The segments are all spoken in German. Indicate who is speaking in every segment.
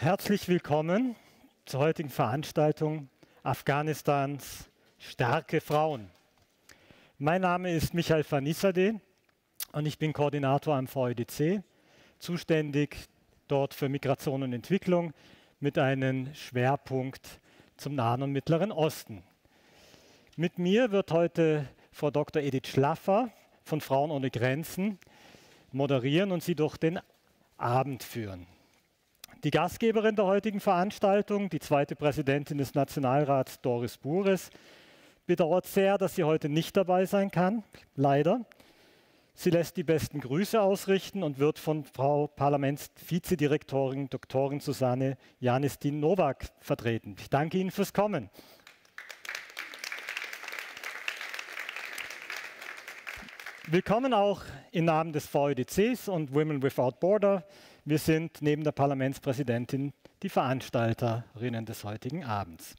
Speaker 1: Herzlich willkommen zur heutigen Veranstaltung Afghanistans starke Frauen. Mein Name ist Michael Fanissade und ich bin Koordinator am VEDC, zuständig dort für Migration und Entwicklung mit einem Schwerpunkt zum Nahen und Mittleren Osten. Mit mir wird heute Frau Dr. Edith Schlaffer von Frauen ohne Grenzen moderieren und Sie durch den Abend führen. Die Gastgeberin der heutigen Veranstaltung, die zweite Präsidentin des Nationalrats Doris Bures, bedauert sehr, dass sie heute nicht dabei sein kann, leider. Sie lässt die besten Grüße ausrichten und wird von Frau Parlamentsvizedirektorin Dr. Susanne Janistin Nowak vertreten. Ich danke Ihnen fürs Kommen. Willkommen auch im Namen des VEDCs und Women Without Border. Wir sind neben der Parlamentspräsidentin die Veranstalterinnen des heutigen Abends.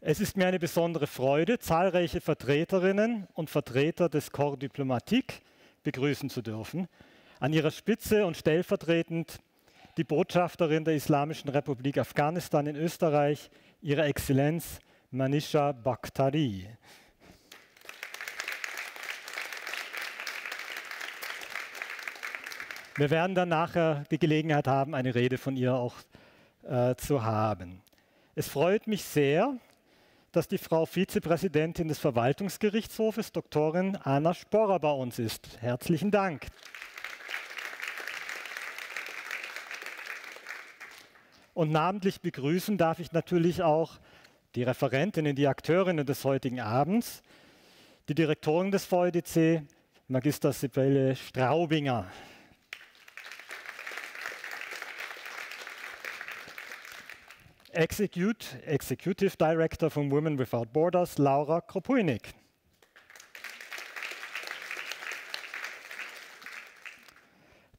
Speaker 1: Es ist mir eine besondere Freude, zahlreiche Vertreterinnen und Vertreter des Corps Diplomatique begrüßen zu dürfen. An ihrer Spitze und stellvertretend die Botschafterin der Islamischen Republik Afghanistan in Österreich, Ihre Exzellenz Manisha Bakhtari. Wir werden dann nachher die Gelegenheit haben, eine Rede von ihr auch äh, zu haben. Es freut mich sehr, dass die Frau Vizepräsidentin des Verwaltungsgerichtshofes, Doktorin Anna Sporrer, bei uns ist. Herzlichen Dank. Und namentlich begrüßen darf ich natürlich auch die Referentinnen, die Akteurinnen des heutigen Abends, die Direktorin des VEDC, Magister Sibylle Straubinger. Execute, Executive Director von Women Without Borders, Laura Kropujnik.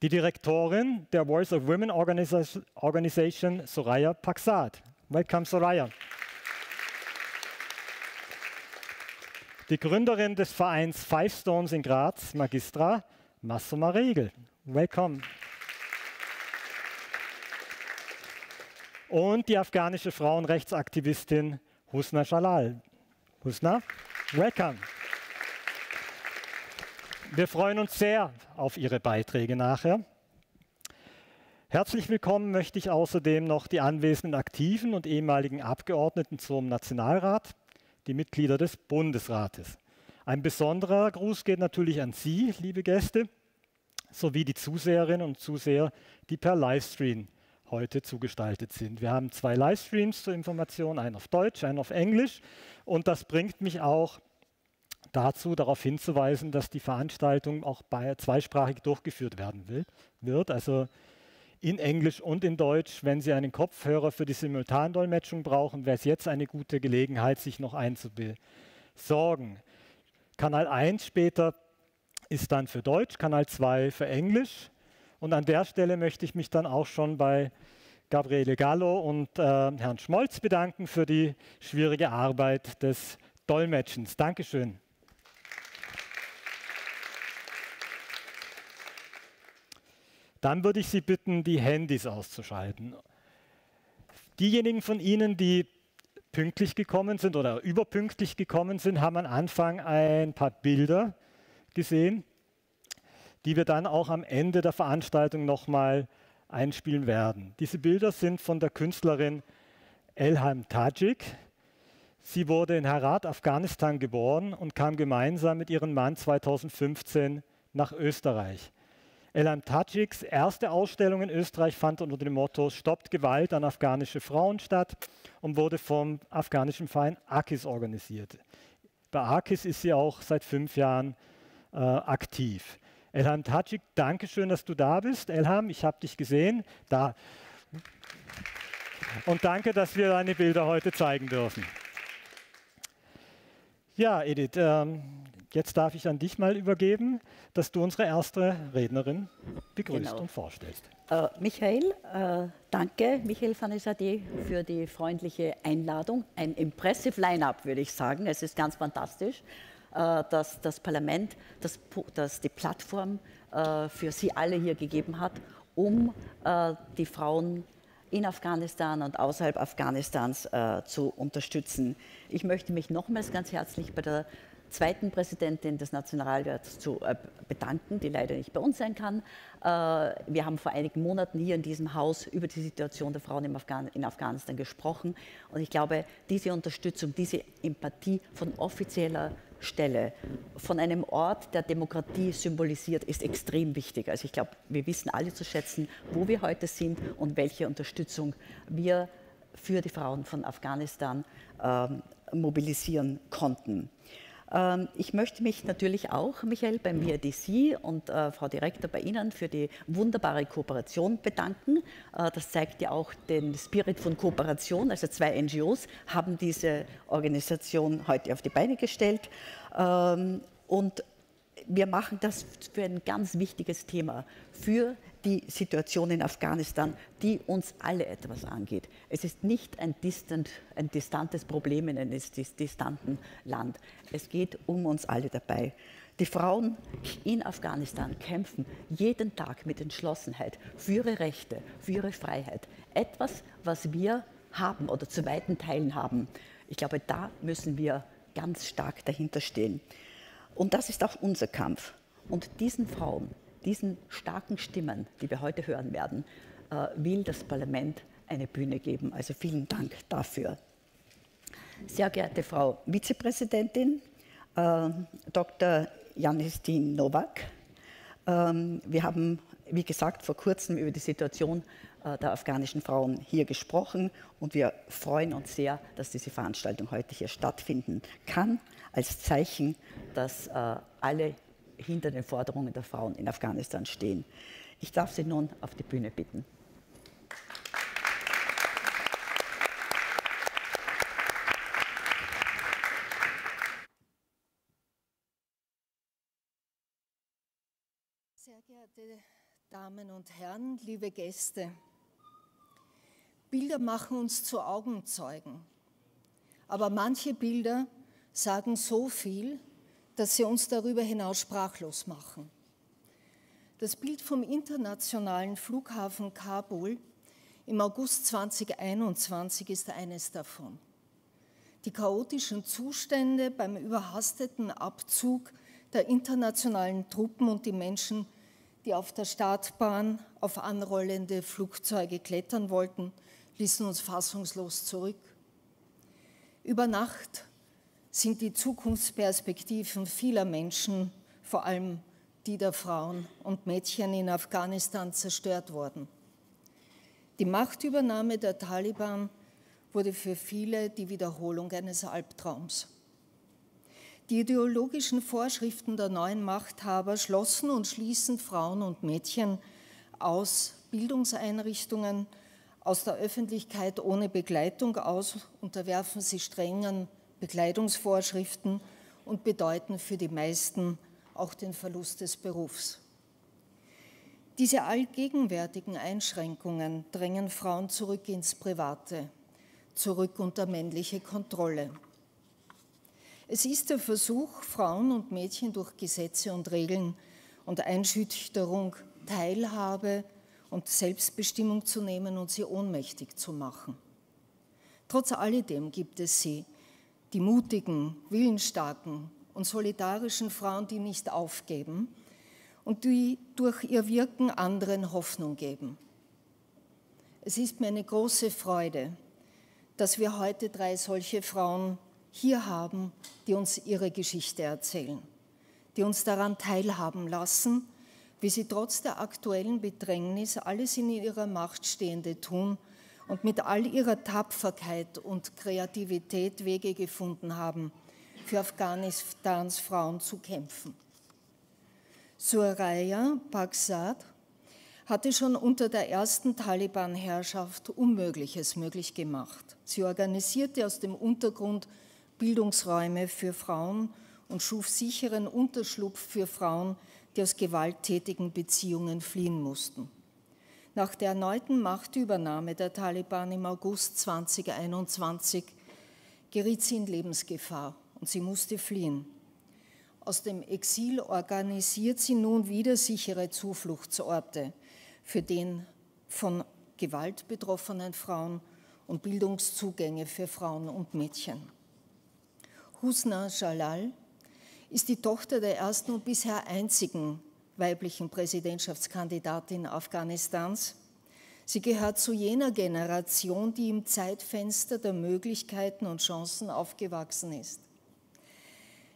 Speaker 1: Die Direktorin der Voice of Women Organization, Soraya Paksad. Welcome, Soraya. Die Gründerin des Vereins Five Stones in Graz, Magistra Massoma Regel. Welcome. Und die afghanische Frauenrechtsaktivistin Husna Shalal. Husna, welcome. Wir freuen uns sehr auf Ihre Beiträge nachher. Herzlich willkommen möchte ich außerdem noch die anwesenden aktiven und ehemaligen Abgeordneten zum Nationalrat, die Mitglieder des Bundesrates. Ein besonderer Gruß geht natürlich an Sie, liebe Gäste, sowie die Zuseherinnen und Zuseher, die per Livestream heute zugestaltet sind. Wir haben zwei Livestreams zur Information, einen auf Deutsch, einen auf Englisch. Und das bringt mich auch dazu, darauf hinzuweisen, dass die Veranstaltung auch bei, zweisprachig durchgeführt werden will, wird. Also in Englisch und in Deutsch. Wenn Sie einen Kopfhörer für die Simultandolmetschung brauchen, wäre es jetzt eine gute Gelegenheit, sich noch einzubesorgen. Kanal 1 später ist dann für Deutsch, Kanal 2 für Englisch. Und an der Stelle möchte ich mich dann auch schon bei Gabriele Gallo und äh, Herrn Schmolz bedanken für die schwierige Arbeit des Dolmetschens. Dankeschön. Dann würde ich Sie bitten, die Handys auszuschalten. Diejenigen von Ihnen, die pünktlich gekommen sind oder überpünktlich gekommen sind, haben am Anfang ein paar Bilder gesehen die wir dann auch am Ende der Veranstaltung nochmal einspielen werden. Diese Bilder sind von der Künstlerin Elham Tajik. Sie wurde in Herat, Afghanistan geboren und kam gemeinsam mit ihrem Mann 2015 nach Österreich. Elham Tajiks erste Ausstellung in Österreich fand unter dem Motto Stoppt Gewalt an afghanische Frauen statt und wurde vom afghanischen Verein AKIS organisiert. Bei AKIS ist sie auch seit fünf Jahren äh, aktiv. Elham Tajik, danke schön, dass du da bist. Elham, ich habe dich gesehen. Da. Und danke, dass wir deine Bilder heute zeigen dürfen. Ja, Edith, ähm, jetzt darf ich an dich mal übergeben, dass du unsere erste Rednerin begrüßt genau. und vorstellst.
Speaker 2: Äh, Michael, äh, danke, Michael Fanesade, für die freundliche Einladung. Ein impressive Line-up, würde ich sagen. Es ist ganz fantastisch. Äh, dass das Parlament das, das die Plattform äh, für Sie alle hier gegeben hat, um äh, die Frauen in Afghanistan und außerhalb Afghanistans zu unterstützen. Ich möchte mich nochmals ganz herzlich bei der zweiten Präsidentin des Nationalrats zu bedanken, die leider nicht bei uns sein kann. Wir haben vor einigen Monaten hier in diesem Haus über die Situation der Frauen in Afghanistan gesprochen. Und ich glaube, diese Unterstützung, diese Empathie von offizieller Stelle, von einem Ort, der Demokratie symbolisiert, ist extrem wichtig. Also ich glaube, wir wissen alle zu schätzen, wo wir heute sind und welche Unterstützung wir für die Frauen von Afghanistan äh, mobilisieren konnten. Ähm, ich möchte mich natürlich auch, Michael, beim VRDC und äh, Frau Direktor bei Ihnen für die wunderbare Kooperation bedanken. Äh, das zeigt ja auch den Spirit von Kooperation. Also zwei NGOs haben diese Organisation heute auf die Beine gestellt. Ähm, und wir machen das für ein ganz wichtiges Thema, für die Situation in Afghanistan, die uns alle etwas angeht. Es ist nicht ein, distant, ein distantes Problem in einem distanten Land. Es geht um uns alle dabei. Die Frauen in Afghanistan kämpfen jeden Tag mit Entschlossenheit für ihre Rechte, für ihre Freiheit. Etwas, was wir haben oder zu weiten Teilen haben. Ich glaube, da müssen wir ganz stark dahinter stehen. Und das ist auch unser Kampf. Und diesen Frauen, diesen starken Stimmen, die wir heute hören werden, äh, will das Parlament eine Bühne geben. Also vielen Dank dafür. Sehr geehrte Frau Vizepräsidentin, äh, Dr. Janistin Nowak, ähm, wir haben, wie gesagt, vor kurzem über die Situation der afghanischen Frauen hier gesprochen und wir freuen uns sehr, dass diese Veranstaltung heute hier stattfinden kann, als Zeichen, dass alle hinter den Forderungen der Frauen in Afghanistan stehen. Ich darf Sie nun auf die Bühne bitten.
Speaker 3: Sehr geehrte Damen und Herren, liebe Gäste, Bilder machen uns zu Augenzeugen, aber manche Bilder sagen so viel, dass sie uns darüber hinaus sprachlos machen. Das Bild vom internationalen Flughafen Kabul im August 2021 ist eines davon. Die chaotischen Zustände beim überhasteten Abzug der internationalen Truppen und die Menschen, die auf der Startbahn auf anrollende Flugzeuge klettern wollten, ließen uns fassungslos zurück. Über Nacht sind die Zukunftsperspektiven vieler Menschen, vor allem die der Frauen und Mädchen in Afghanistan, zerstört worden. Die Machtübernahme der Taliban wurde für viele die Wiederholung eines Albtraums. Die ideologischen Vorschriften der neuen Machthaber schlossen und schließen Frauen und Mädchen aus Bildungseinrichtungen, aus der Öffentlichkeit ohne Begleitung aus, unterwerfen sie strengen Bekleidungsvorschriften und bedeuten für die meisten auch den Verlust des Berufs. Diese allgegenwärtigen Einschränkungen drängen Frauen zurück ins Private, zurück unter männliche Kontrolle. Es ist der Versuch, Frauen und Mädchen durch Gesetze und Regeln und Einschüchterung Teilhabe und Selbstbestimmung zu nehmen und sie ohnmächtig zu machen. Trotz alledem gibt es sie, die mutigen, willensstarken und solidarischen Frauen, die nicht aufgeben und die durch ihr Wirken anderen Hoffnung geben. Es ist mir eine große Freude, dass wir heute drei solche Frauen hier haben, die uns ihre Geschichte erzählen, die uns daran teilhaben lassen, wie sie trotz der aktuellen Bedrängnis alles in ihrer Macht Stehende tun, und mit all ihrer Tapferkeit und Kreativität Wege gefunden haben, für Afghanistans Frauen zu kämpfen. Suraya Paksad hatte schon unter der ersten Taliban-Herrschaft Unmögliches möglich gemacht. Sie organisierte aus dem Untergrund Bildungsräume für Frauen und schuf sicheren Unterschlupf für Frauen, die aus gewalttätigen Beziehungen fliehen mussten. Nach der erneuten Machtübernahme der Taliban im August 2021 geriet sie in Lebensgefahr und sie musste fliehen. Aus dem Exil organisiert sie nun wieder sichere Zufluchtsorte für den von gewaltbetroffenen Frauen und Bildungszugänge für Frauen und Mädchen. Husna Jalal ist die Tochter der ersten und bisher einzigen weiblichen Präsidentschaftskandidatin Afghanistans. Sie gehört zu jener Generation, die im Zeitfenster der Möglichkeiten und Chancen aufgewachsen ist.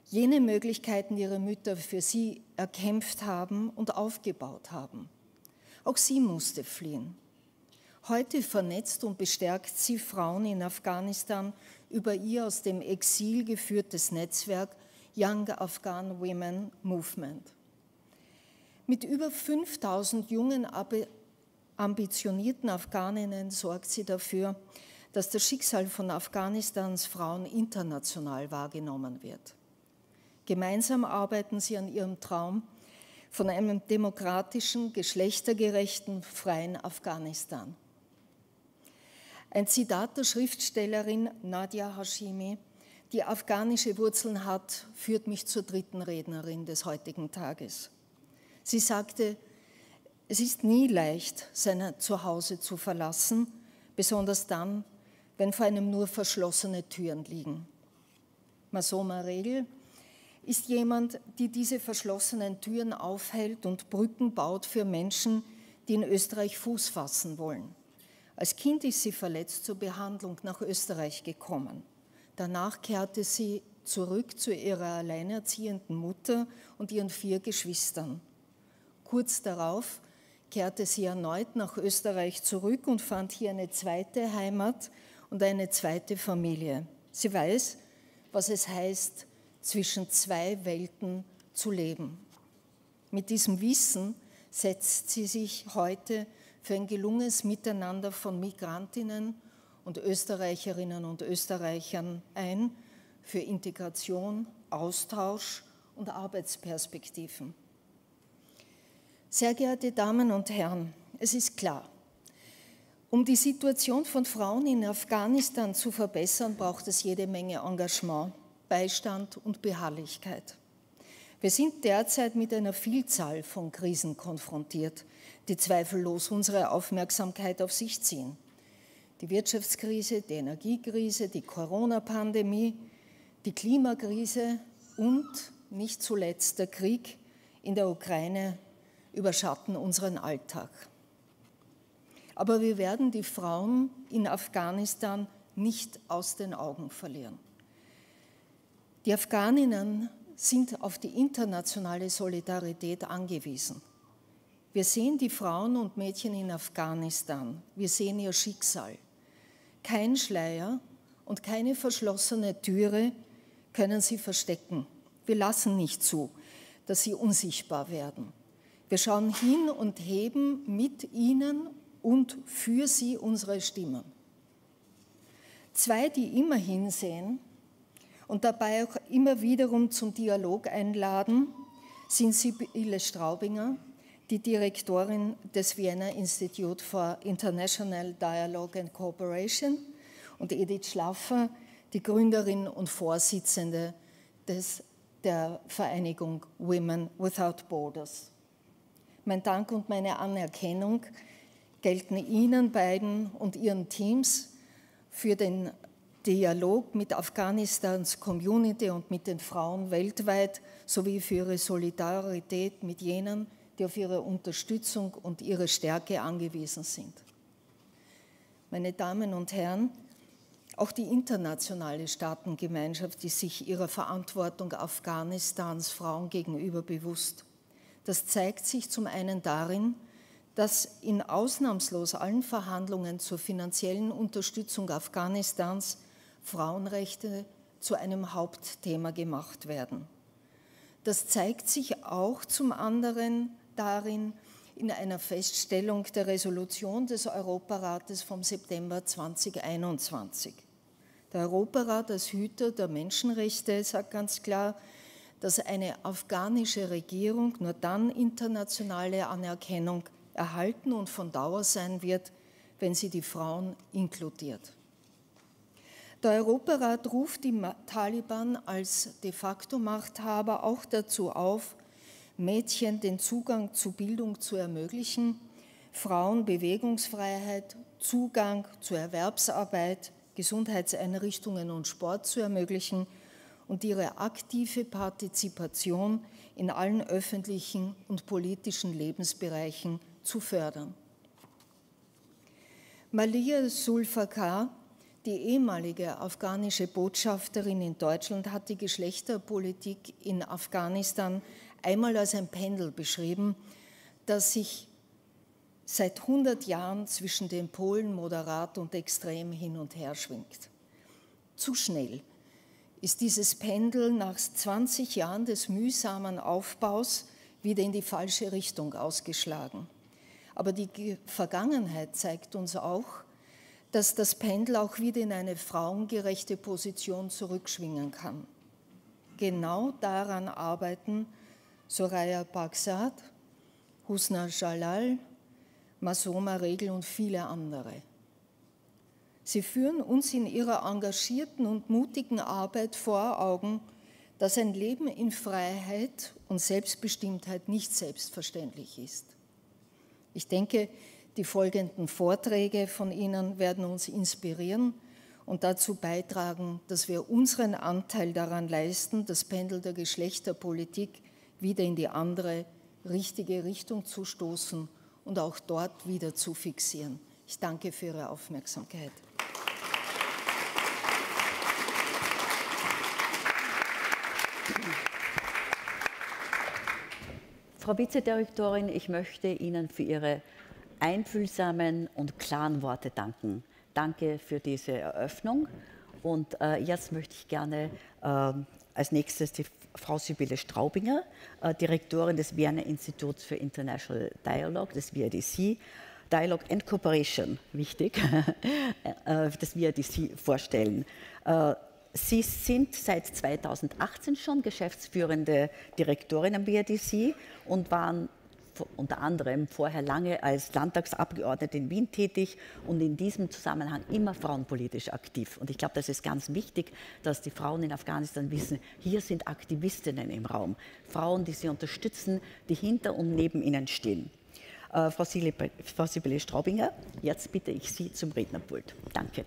Speaker 3: Jene Möglichkeiten, die ihre Mütter für sie erkämpft haben und aufgebaut haben. Auch sie musste fliehen. Heute vernetzt und bestärkt sie Frauen in Afghanistan über ihr aus dem Exil geführtes Netzwerk Young Afghan Women Movement. Mit über 5000 jungen, ambitionierten Afghaninnen sorgt sie dafür, dass das Schicksal von Afghanistans Frauen international wahrgenommen wird. Gemeinsam arbeiten sie an ihrem Traum von einem demokratischen, geschlechtergerechten, freien Afghanistan. Ein Zitat der Schriftstellerin Nadia Hashimi, die afghanische Wurzeln hat, führt mich zur dritten Rednerin des heutigen Tages. Sie sagte, es ist nie leicht, sein Zuhause zu verlassen, besonders dann, wenn vor einem nur verschlossene Türen liegen. Masoma Regel ist jemand, die diese verschlossenen Türen aufhält und Brücken baut für Menschen, die in Österreich Fuß fassen wollen. Als Kind ist sie verletzt zur Behandlung nach Österreich gekommen. Danach kehrte sie zurück zu ihrer alleinerziehenden Mutter und ihren vier Geschwistern. Kurz darauf kehrte sie erneut nach Österreich zurück und fand hier eine zweite Heimat und eine zweite Familie. Sie weiß, was es heißt, zwischen zwei Welten zu leben. Mit diesem Wissen setzt sie sich heute für ein gelungenes Miteinander von Migrantinnen und Österreicherinnen und Österreichern ein, für Integration, Austausch und Arbeitsperspektiven. Sehr geehrte Damen und Herren, es ist klar, um die Situation von Frauen in Afghanistan zu verbessern, braucht es jede Menge Engagement, Beistand und Beharrlichkeit. Wir sind derzeit mit einer Vielzahl von Krisen konfrontiert, die zweifellos unsere Aufmerksamkeit auf sich ziehen. Die Wirtschaftskrise, die Energiekrise, die Corona-Pandemie, die Klimakrise und nicht zuletzt der Krieg in der Ukraine überschatten unseren Alltag. Aber wir werden die Frauen in Afghanistan nicht aus den Augen verlieren. Die Afghaninnen sind auf die internationale Solidarität angewiesen. Wir sehen die Frauen und Mädchen in Afghanistan, wir sehen ihr Schicksal. Kein Schleier und keine verschlossene Türe können sie verstecken. Wir lassen nicht zu, dass sie unsichtbar werden. Wir schauen hin und heben mit ihnen und für sie unsere Stimmen. Zwei, die immer hinsehen und dabei auch immer wiederum zum Dialog einladen, sind Sibylle Straubinger, die Direktorin des Vienna Institute for International Dialogue and Cooperation und Edith Schlaffer, die Gründerin und Vorsitzende des, der Vereinigung Women Without Borders. Mein Dank und meine Anerkennung gelten Ihnen beiden und Ihren Teams für den Dialog mit Afghanistans Community und mit den Frauen weltweit sowie für Ihre Solidarität mit jenen, die auf Ihre Unterstützung und Ihre Stärke angewiesen sind. Meine Damen und Herren, auch die internationale Staatengemeinschaft ist sich ihrer Verantwortung Afghanistans Frauen gegenüber bewusst. Das zeigt sich zum einen darin, dass in ausnahmslos allen Verhandlungen zur finanziellen Unterstützung Afghanistans Frauenrechte zu einem Hauptthema gemacht werden. Das zeigt sich auch zum anderen darin in einer Feststellung der Resolution des Europarates vom September 2021. Der Europarat als Hüter der Menschenrechte sagt ganz klar, dass eine afghanische Regierung nur dann internationale Anerkennung erhalten und von Dauer sein wird, wenn sie die Frauen inkludiert. Der Europarat ruft die Taliban als de facto Machthaber auch dazu auf, Mädchen den Zugang zu Bildung zu ermöglichen, Frauen Bewegungsfreiheit, Zugang zur Erwerbsarbeit, Gesundheitseinrichtungen und Sport zu ermöglichen und ihre aktive Partizipation in allen öffentlichen und politischen Lebensbereichen zu fördern. Malia Sulfakar, die ehemalige afghanische Botschafterin in Deutschland, hat die Geschlechterpolitik in Afghanistan einmal als ein Pendel beschrieben, das sich seit 100 Jahren zwischen den Polen moderat und extrem hin und her schwingt. Zu schnell ist dieses Pendel nach 20 Jahren des mühsamen Aufbaus wieder in die falsche Richtung ausgeschlagen. Aber die Vergangenheit zeigt uns auch, dass das Pendel auch wieder in eine frauengerechte Position zurückschwingen kann. Genau daran arbeiten Soraya Baksad, Husna Jalal, Masoma Regel und viele andere. Sie führen uns in ihrer engagierten und mutigen Arbeit vor Augen, dass ein Leben in Freiheit und Selbstbestimmtheit nicht selbstverständlich ist. Ich denke, die folgenden Vorträge von Ihnen werden uns inspirieren und dazu beitragen, dass wir unseren Anteil daran leisten, das Pendel der Geschlechterpolitik wieder in die andere, richtige Richtung zu stoßen und auch dort wieder zu fixieren. Ich danke für Ihre Aufmerksamkeit.
Speaker 2: Frau Vizedirektorin, ich möchte Ihnen für Ihre einfühlsamen und klaren Worte danken. Danke für diese Eröffnung. Und äh, jetzt möchte ich gerne äh, als nächstes die Frau Sibylle Straubinger, äh, Direktorin des Vienna Instituts für International Dialogue, des VIDC, Dialogue and Cooperation, wichtig, äh, das VIDC vorstellen. Äh, Sie sind seit 2018 schon geschäftsführende Direktorin am BRDC und waren unter anderem vorher lange als Landtagsabgeordnete in Wien tätig und in diesem Zusammenhang immer frauenpolitisch aktiv. Und ich glaube, das ist ganz wichtig, dass die Frauen in Afghanistan wissen, hier sind Aktivistinnen im Raum, Frauen, die sie unterstützen, die hinter und neben ihnen stehen. Äh, Frau, Sibylle Straubinger, jetzt bitte ich Sie zum Rednerpult. Danke.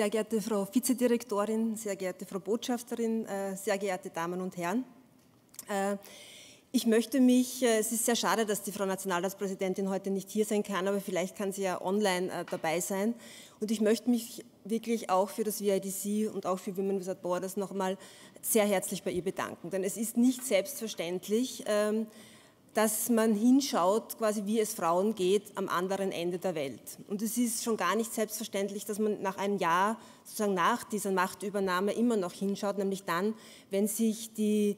Speaker 4: Sehr geehrte Frau Vizedirektorin, sehr geehrte Frau Botschafterin, äh, sehr geehrte Damen und Herren. Äh, ich möchte mich, äh, es ist sehr schade, dass die Frau Nationalratspräsidentin heute nicht hier sein kann, aber vielleicht kann sie ja online dabei sein. Und ich möchte mich wirklich auch für das VIDC und auch für Women Without Borders noch einmal sehr herzlich bei ihr bedanken. Denn es ist nicht selbstverständlich, ähm, dass man hinschaut, quasi wie es Frauen geht am anderen Ende der Welt. Und es ist schon gar nicht selbstverständlich, dass man nach einem Jahr, sozusagen nach dieser Machtübernahme, immer noch hinschaut, nämlich dann, wenn sich die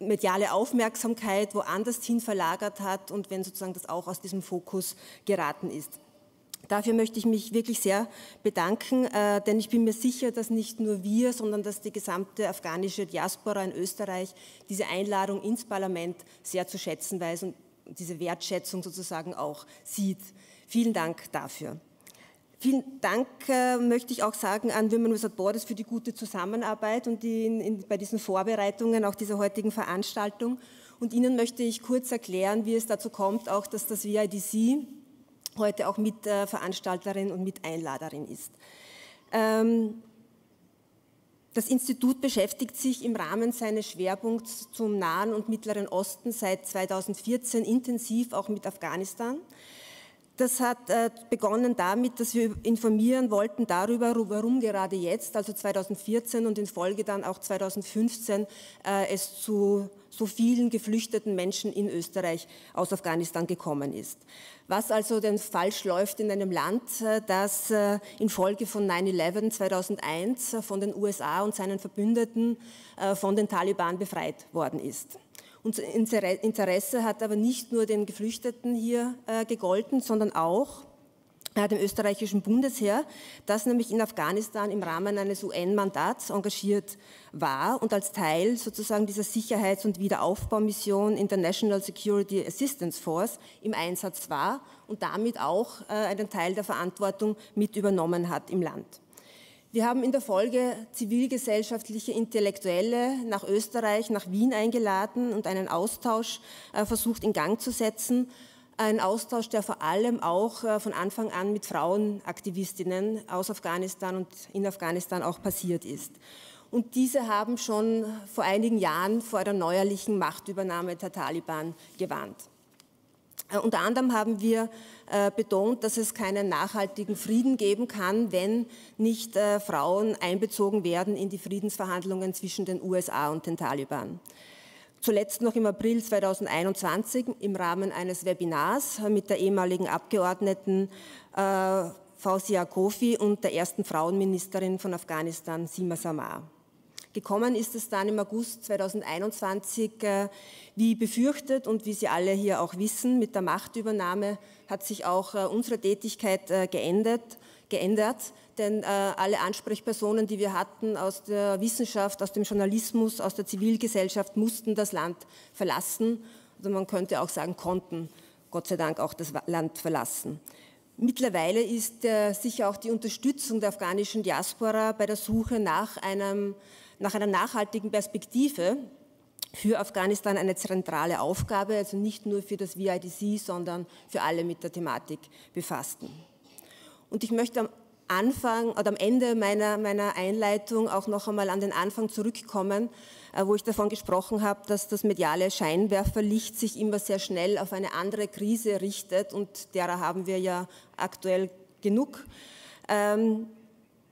Speaker 4: mediale Aufmerksamkeit woanders hin verlagert hat und wenn sozusagen das auch aus diesem Fokus geraten ist. Dafür möchte ich mich wirklich sehr bedanken, äh, denn ich bin mir sicher, dass nicht nur wir, sondern dass die gesamte afghanische Diaspora in Österreich diese Einladung ins Parlament sehr zu schätzen weiß und diese Wertschätzung sozusagen auch sieht. Vielen Dank dafür. Vielen Dank äh, möchte ich auch sagen an Women Without Borders für die gute Zusammenarbeit und die in, in, bei diesen Vorbereitungen auch dieser heutigen Veranstaltung. Und Ihnen möchte ich kurz erklären, wie es dazu kommt, auch dass das VIDC heute auch Mitveranstalterin und Miteinladerin ist. Ähm, das Institut beschäftigt sich im Rahmen seines Schwerpunkts zum Nahen und Mittleren Osten seit 2014 intensiv auch mit Afghanistan. Das hat äh, begonnen damit, dass wir informieren wollten darüber, warum gerade jetzt, also 2014 und in Folge dann auch 2015, äh, es zu so vielen geflüchteten Menschen in Österreich aus Afghanistan gekommen ist. Was also denn falsch läuft in einem Land, äh, das infolge von 9-11 2001 von den USA und seinen Verbündeten von den Taliban befreit worden ist. Unser Interesse hat aber nicht nur den Geflüchteten hier äh, gegolten, sondern auch dem österreichischen Bundesheer, das nämlich in Afghanistan im Rahmen eines UN-Mandats engagiert war und als Teil sozusagen dieser Sicherheits- und Wiederaufbaumission International Security Assistance Force im Einsatz war und damit auch äh, einen Teil der Verantwortung mit übernommen hat im Land. Wir haben in der Folge zivilgesellschaftliche Intellektuelle nach Österreich, nach Wien eingeladen und einen Austausch äh, versucht in Gang zu setzen ein Austausch, der vor allem auch äh, von Anfang an mit Frauenaktivistinnen aus Afghanistan und in Afghanistan auch passiert ist. Und diese haben schon vor einigen Jahren vor einer neuerlichen Machtübernahme der Taliban gewarnt. Äh, unter anderem haben wir äh, betont, dass es keinen nachhaltigen Frieden geben kann, wenn nicht Frauen einbezogen werden in die Friedensverhandlungen zwischen den USA und den Taliban zuletzt noch im April 2021 im Rahmen eines Webinars mit der ehemaligen Abgeordneten äh, Fausia Kofi und der ersten Frauenministerin von Afghanistan, Sima Samar. Gekommen ist es dann im August 2021, äh, wie befürchtet und wie Sie alle hier auch wissen, mit der Machtübernahme hat sich auch äh, unsere Tätigkeit äh, geändert geändert, denn äh, alle Ansprechpersonen, die wir hatten aus der Wissenschaft, aus dem Journalismus, aus der Zivilgesellschaft, mussten das Land verlassen. Oder man könnte auch sagen, konnten Gott sei Dank auch das Land verlassen. Mittlerweile ist äh, sicher auch die Unterstützung der afghanischen Diaspora bei der Suche nach, einem, nach einer nachhaltigen Perspektive für Afghanistan eine zentrale Aufgabe, also nicht nur für das VIDC, sondern für alle mit der Thematik Befassten. Und ich möchte am Anfang oder am Ende meiner, meiner Einleitung auch noch einmal an den Anfang zurückkommen, äh, wo ich davon gesprochen habe, dass das mediale Scheinwerferlicht sich immer sehr schnell auf eine andere Krise richtet und derer haben wir ja aktuell genug. Ähm,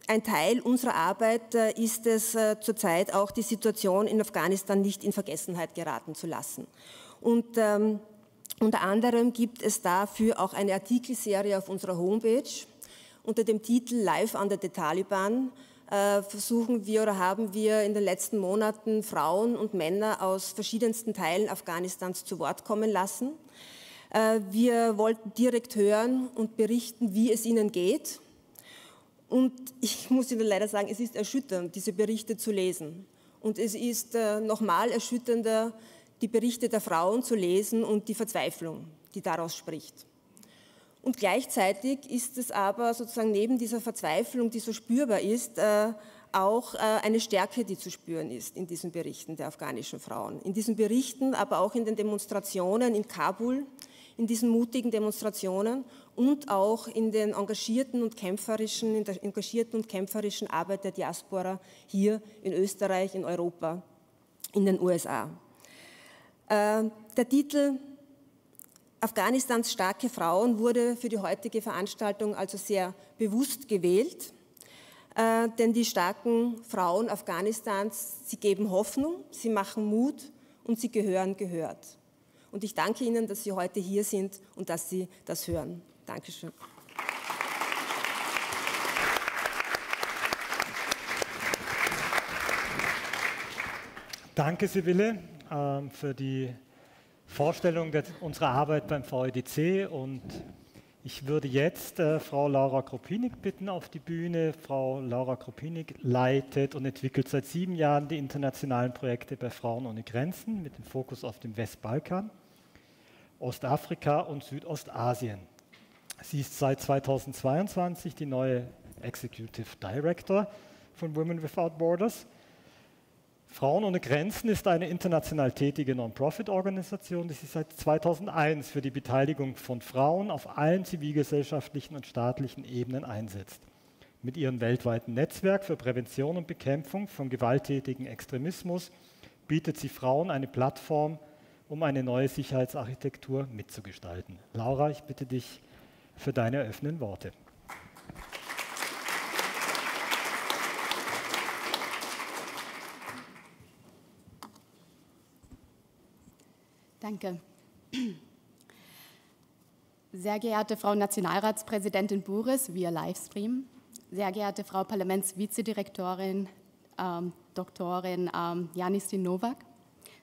Speaker 4: ein Teil unserer Arbeit äh, ist es äh, zurzeit auch die Situation in Afghanistan nicht in Vergessenheit geraten zu lassen. Und ähm, unter anderem gibt es dafür auch eine Artikelserie auf unserer Homepage unter dem Titel Live under the Taliban äh, versuchen wir oder haben wir in den letzten Monaten Frauen und Männer aus verschiedensten Teilen Afghanistans zu Wort kommen lassen. Äh, wir wollten direkt hören und berichten, wie es ihnen geht. Und ich muss Ihnen leider sagen, es ist erschütternd, diese Berichte zu lesen. Und es ist äh, nochmal erschütternder, die Berichte der Frauen zu lesen und die Verzweiflung, die daraus spricht. Und gleichzeitig ist es aber sozusagen neben dieser Verzweiflung, die so spürbar ist, äh, auch äh, eine Stärke, die zu spüren ist in diesen Berichten der afghanischen Frauen. In diesen Berichten, aber auch in den Demonstrationen in Kabul, in diesen mutigen Demonstrationen und auch in den engagierten und kämpferischen, in der engagierten und kämpferischen Arbeit der Diaspora hier in Österreich, in Europa, in den USA. Äh, der Titel Afghanistans starke Frauen wurde für die heutige Veranstaltung also sehr bewusst gewählt, äh, denn die starken Frauen Afghanistans, sie geben Hoffnung, sie machen Mut und sie gehören gehört. Und ich danke Ihnen, dass Sie heute hier sind und dass Sie das hören. Dankeschön.
Speaker 1: Danke, Sibylle, ähm, für die Vorstellung der, unserer Arbeit beim VEDC und ich würde jetzt äh, Frau Laura Kropinik bitten auf die Bühne. Frau Laura Kropinik leitet und entwickelt seit sieben Jahren die internationalen Projekte bei Frauen ohne Grenzen mit dem Fokus auf dem Westbalkan, Ostafrika und Südostasien. Sie ist seit 2022 die neue Executive Director von Women Without Borders Frauen ohne Grenzen ist eine international tätige Non-Profit-Organisation, die sich seit 2001 für die Beteiligung von Frauen auf allen zivilgesellschaftlichen und staatlichen Ebenen einsetzt. Mit ihrem weltweiten Netzwerk für Prävention und Bekämpfung von gewalttätigen Extremismus bietet sie Frauen eine Plattform, um eine neue Sicherheitsarchitektur mitzugestalten. Laura, ich bitte dich für deine eröffnenden Worte.
Speaker 5: Danke. Sehr geehrte Frau Nationalratspräsidentin Buris via Livestream, sehr geehrte Frau Parlamentsvizedirektorin ähm, Doktorin ähm, Janis Nowak,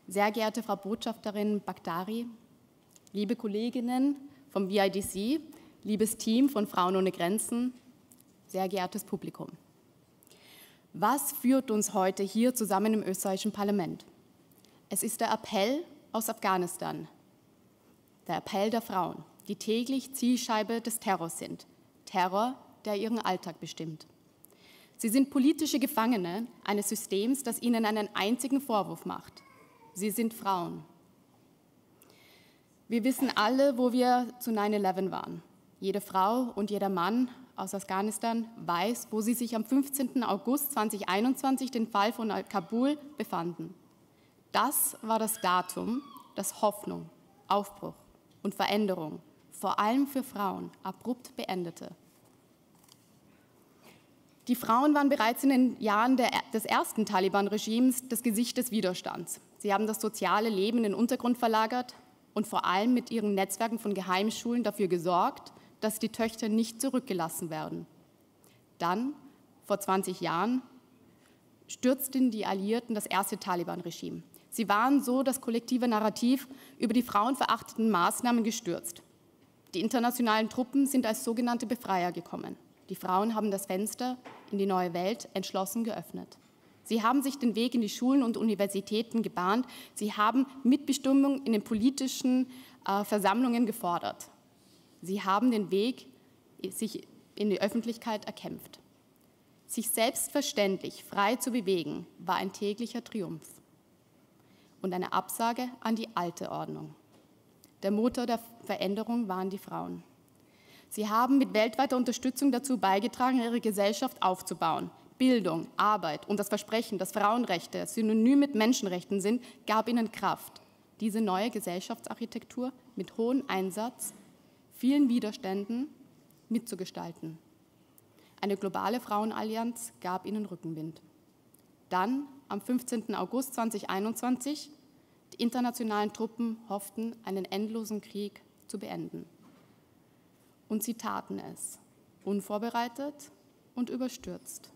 Speaker 5: sehr geehrte Frau Botschafterin Bakhtari, liebe Kolleginnen vom VIDC, liebes Team von Frauen ohne Grenzen, sehr geehrtes Publikum. Was führt uns heute hier zusammen im österreichischen Parlament? Es ist der Appell aus Afghanistan, der Appell der Frauen, die täglich Zielscheibe des Terrors sind. Terror, der ihren Alltag bestimmt. Sie sind politische Gefangene eines Systems, das ihnen einen einzigen Vorwurf macht. Sie sind Frauen. Wir wissen alle, wo wir zu 9-11 waren. Jede Frau und jeder Mann aus Afghanistan weiß, wo sie sich am 15. August 2021, den Fall von Kabul, befanden. Das war das Datum, das Hoffnung, Aufbruch und Veränderung, vor allem für Frauen, abrupt beendete. Die Frauen waren bereits in den Jahren der, des ersten Taliban-Regimes das Gesicht des Widerstands. Sie haben das soziale Leben in den Untergrund verlagert und vor allem mit ihren Netzwerken von Geheimschulen dafür gesorgt, dass die Töchter nicht zurückgelassen werden. Dann, vor 20 Jahren, stürzten die Alliierten das erste Taliban-Regime. Sie waren so das kollektive Narrativ über die frauenverachtenden Maßnahmen gestürzt. Die internationalen Truppen sind als sogenannte Befreier gekommen. Die Frauen haben das Fenster in die neue Welt entschlossen geöffnet. Sie haben sich den Weg in die Schulen und Universitäten gebahnt. Sie haben Mitbestimmung in den politischen äh, Versammlungen gefordert. Sie haben den Weg sich in die Öffentlichkeit erkämpft. Sich selbstverständlich frei zu bewegen, war ein täglicher Triumph und eine Absage an die alte Ordnung. Der Motor der Veränderung waren die Frauen. Sie haben mit weltweiter Unterstützung dazu beigetragen, ihre Gesellschaft aufzubauen. Bildung, Arbeit und das Versprechen, dass Frauenrechte synonym mit Menschenrechten sind, gab ihnen Kraft, diese neue Gesellschaftsarchitektur mit hohem Einsatz vielen Widerständen mitzugestalten. Eine globale Frauenallianz gab ihnen Rückenwind. Dann, am 15. August 2021, die internationalen Truppen hofften, einen endlosen Krieg zu beenden. Und sie taten es, unvorbereitet und überstürzt.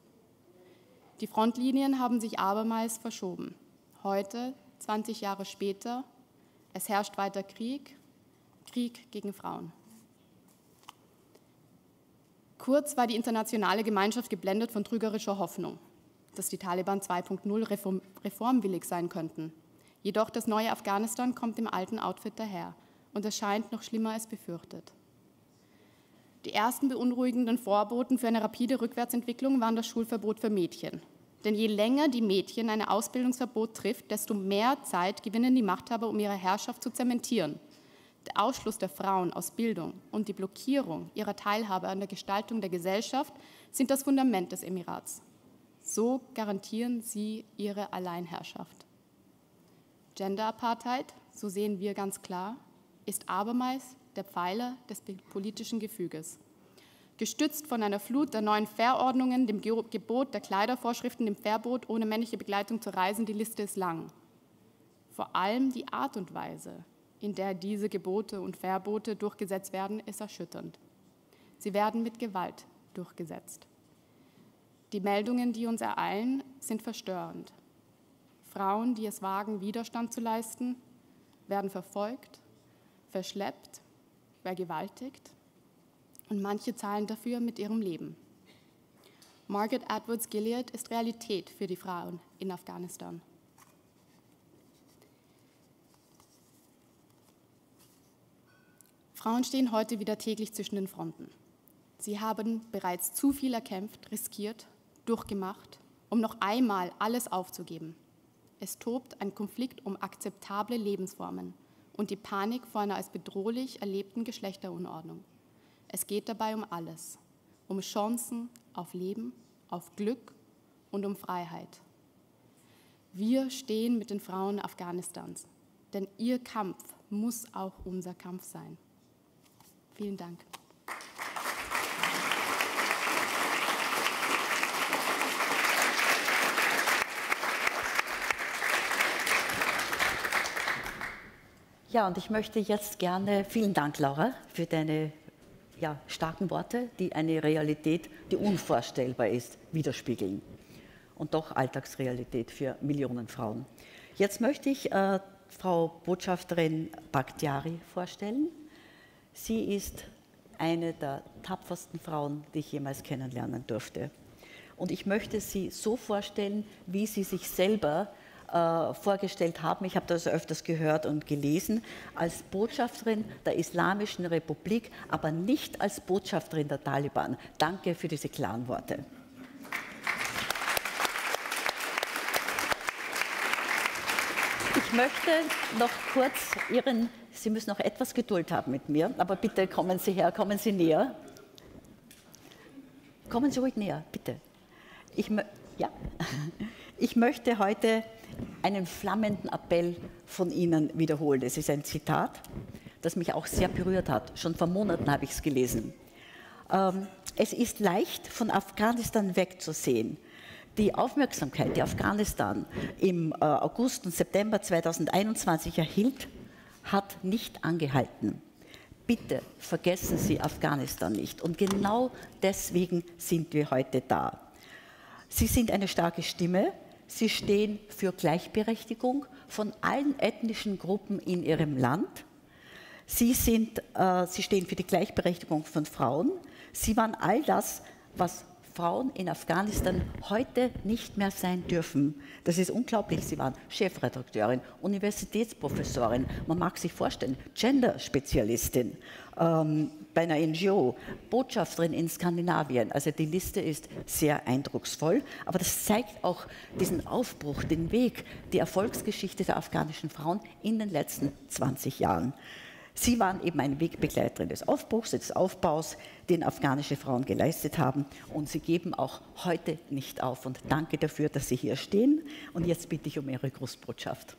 Speaker 5: Die Frontlinien haben sich abermals verschoben. Heute, 20 Jahre später, es herrscht weiter Krieg, Krieg gegen Frauen. Kurz war die internationale Gemeinschaft geblendet von trügerischer Hoffnung, dass die Taliban 2.0 reform reformwillig sein könnten. Jedoch das neue Afghanistan kommt im alten Outfit daher und es scheint noch schlimmer als befürchtet. Die ersten beunruhigenden Vorboten für eine rapide Rückwärtsentwicklung waren das Schulverbot für Mädchen. Denn je länger die Mädchen ein Ausbildungsverbot trifft, desto mehr Zeit gewinnen die Machthaber, um ihre Herrschaft zu zementieren der Ausschluss der Frauen aus Bildung und die Blockierung ihrer Teilhabe an der Gestaltung der Gesellschaft sind das Fundament des Emirats. So garantieren sie ihre Alleinherrschaft. Gender Apartheid, so sehen wir ganz klar, ist abermals der Pfeiler des politischen Gefüges. Gestützt von einer Flut der neuen Verordnungen, dem Gebot der Kleidervorschriften, dem Verbot, ohne männliche Begleitung zu reisen, die Liste ist lang. Vor allem die Art und Weise, in der diese Gebote und Verbote durchgesetzt werden, ist erschütternd. Sie werden mit Gewalt durchgesetzt. Die Meldungen, die uns ereilen, sind verstörend. Frauen, die es wagen, Widerstand zu leisten, werden verfolgt, verschleppt, vergewaltigt und manche zahlen dafür mit ihrem Leben. Margaret Edwards Gilead ist Realität für die Frauen in Afghanistan. Frauen stehen heute wieder täglich zwischen den Fronten. Sie haben bereits zu viel erkämpft, riskiert, durchgemacht, um noch einmal alles aufzugeben. Es tobt ein Konflikt um akzeptable Lebensformen und die Panik vor einer als bedrohlich erlebten Geschlechterunordnung. Es geht dabei um alles, um Chancen auf Leben, auf Glück und um Freiheit. Wir stehen mit den Frauen Afghanistans, denn ihr Kampf muss auch unser Kampf sein. Vielen Dank.
Speaker 2: Ja, und ich möchte jetzt gerne, vielen Dank, Laura, für deine ja, starken Worte, die eine Realität, die unvorstellbar ist, widerspiegeln. Und doch Alltagsrealität für Millionen Frauen. Jetzt möchte ich äh, Frau Botschafterin Bakhtiari vorstellen. Sie ist eine der tapfersten Frauen, die ich jemals kennenlernen durfte. Und ich möchte sie so vorstellen, wie sie sich selber äh, vorgestellt haben. Ich habe das öfters gehört und gelesen, als Botschafterin der Islamischen Republik, aber nicht als Botschafterin der Taliban. Danke für diese klaren Worte. Ich möchte noch kurz Ihren, Sie müssen noch etwas Geduld haben mit mir, aber bitte kommen Sie her, kommen Sie näher. Kommen Sie ruhig näher, bitte. Ich, ja. ich möchte heute einen flammenden Appell von Ihnen wiederholen. Es ist ein Zitat, das mich auch sehr berührt hat. Schon vor Monaten habe ich es gelesen. Ähm, es ist leicht, von Afghanistan wegzusehen die Aufmerksamkeit, die Afghanistan im äh, August und September 2021 erhielt, hat nicht angehalten. Bitte vergessen Sie Afghanistan nicht. Und genau deswegen sind wir heute da. Sie sind eine starke Stimme. Sie stehen für Gleichberechtigung von allen ethnischen Gruppen in Ihrem Land. Sie, sind, äh, Sie stehen für die Gleichberechtigung von Frauen. Sie waren all das, was Frauen in Afghanistan heute nicht mehr sein dürfen. Das ist unglaublich. Sie waren Chefredakteurin, Universitätsprofessorin, man mag sich vorstellen, Gender-Spezialistin ähm, bei einer NGO, Botschafterin in Skandinavien. Also die Liste ist sehr eindrucksvoll, aber das zeigt auch diesen Aufbruch, den Weg, die Erfolgsgeschichte der afghanischen Frauen in den letzten 20 Jahren. Sie waren eben eine Wegbegleiterin des Aufbruchs, des Aufbaus, den afghanische Frauen geleistet haben. Und sie geben auch heute nicht auf. Und danke dafür, dass Sie hier stehen. Und jetzt bitte ich um Ihre Grußbotschaft.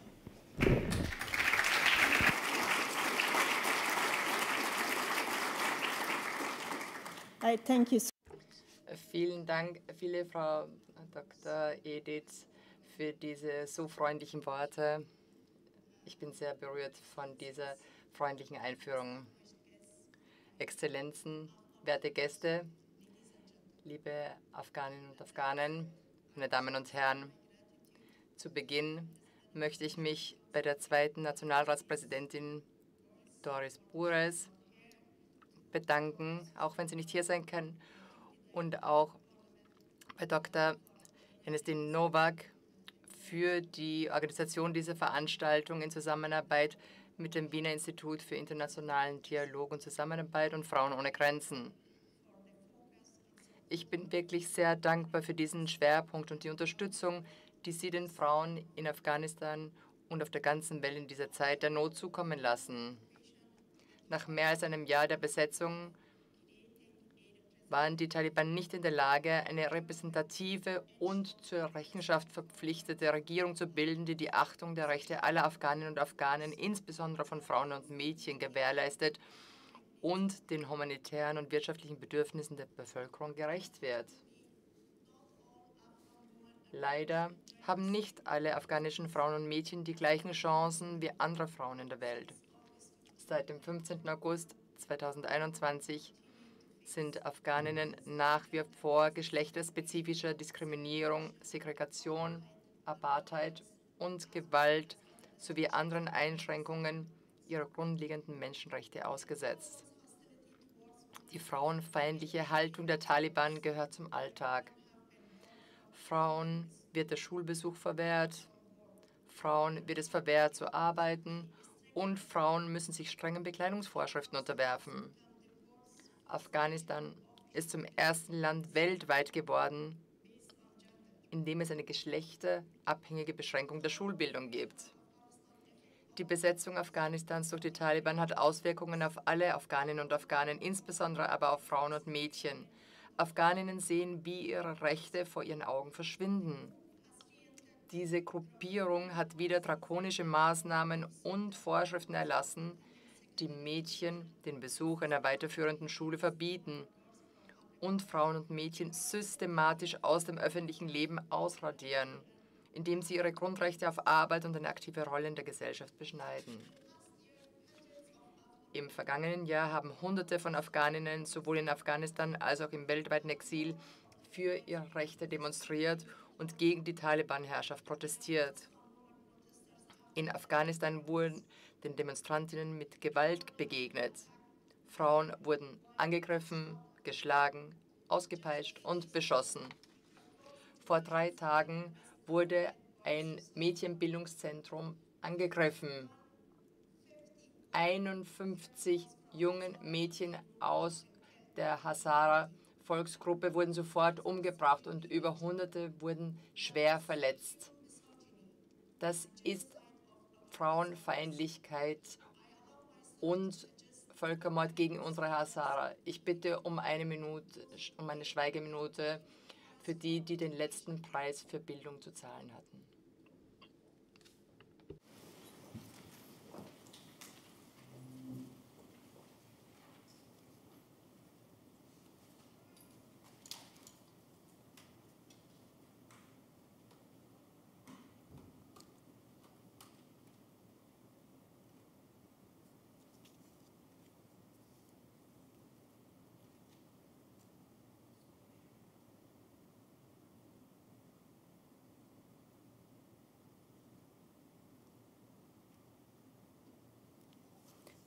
Speaker 6: I thank you. Vielen Dank, viele Frau Dr. Edith, für diese so freundlichen Worte. Ich bin sehr berührt von dieser freundlichen Einführung. Exzellenzen, werte Gäste, liebe Afghaninnen und Afghanen, meine Damen und Herren, zu Beginn möchte ich mich bei der zweiten Nationalratspräsidentin Doris Bures bedanken, auch wenn sie nicht hier sein kann, und auch bei Dr. Janistin Novak für die Organisation dieser Veranstaltung in Zusammenarbeit mit dem Wiener Institut für internationalen Dialog und Zusammenarbeit und Frauen ohne Grenzen. Ich bin wirklich sehr dankbar für diesen Schwerpunkt und die Unterstützung, die Sie den Frauen in Afghanistan und auf der ganzen Welt in dieser Zeit der Not zukommen lassen. Nach mehr als einem Jahr der Besetzung waren die Taliban nicht in der Lage, eine repräsentative und zur Rechenschaft verpflichtete Regierung zu bilden, die die Achtung der Rechte aller Afghaninnen und Afghanen, insbesondere von Frauen und Mädchen, gewährleistet und den humanitären und wirtschaftlichen Bedürfnissen der Bevölkerung gerecht wird. Leider haben nicht alle afghanischen Frauen und Mädchen die gleichen Chancen wie andere Frauen in der Welt. Seit dem 15. August 2021 sind Afghaninnen nach wie vor geschlechterspezifischer Diskriminierung, Segregation, Apartheid und Gewalt sowie anderen Einschränkungen ihrer grundlegenden Menschenrechte ausgesetzt. Die frauenfeindliche Haltung der Taliban gehört zum Alltag. Frauen wird der Schulbesuch verwehrt, Frauen wird es verwehrt zu arbeiten und Frauen müssen sich strengen Bekleidungsvorschriften unterwerfen. Afghanistan ist zum ersten Land weltweit geworden, in dem es eine geschlechterabhängige Beschränkung der Schulbildung gibt. Die Besetzung Afghanistans durch die Taliban hat Auswirkungen auf alle Afghaninnen und Afghanen, insbesondere aber auf Frauen und Mädchen. Afghaninnen sehen, wie ihre Rechte vor ihren Augen verschwinden. Diese Gruppierung hat wieder drakonische Maßnahmen und Vorschriften erlassen, die Mädchen den Besuch einer weiterführenden Schule verbieten und Frauen und Mädchen systematisch aus dem öffentlichen Leben ausradieren, indem sie ihre Grundrechte auf Arbeit und eine aktive Rolle in der Gesellschaft beschneiden. Im vergangenen Jahr haben Hunderte von Afghaninnen sowohl in Afghanistan als auch im weltweiten Exil für ihre Rechte demonstriert und gegen die Taliban-Herrschaft protestiert. In Afghanistan wurden den Demonstrantinnen mit Gewalt begegnet. Frauen wurden angegriffen, geschlagen, ausgepeitscht und beschossen. Vor drei Tagen wurde ein Mädchenbildungszentrum angegriffen. 51 jungen Mädchen aus der Hazara-Volksgruppe wurden sofort umgebracht und über Hunderte wurden schwer verletzt. Das ist Frauenfeindlichkeit und Völkermord gegen unsere Hazara. Ich bitte um eine Minute, um eine Schweigeminute für die, die den letzten Preis für Bildung zu zahlen hatten.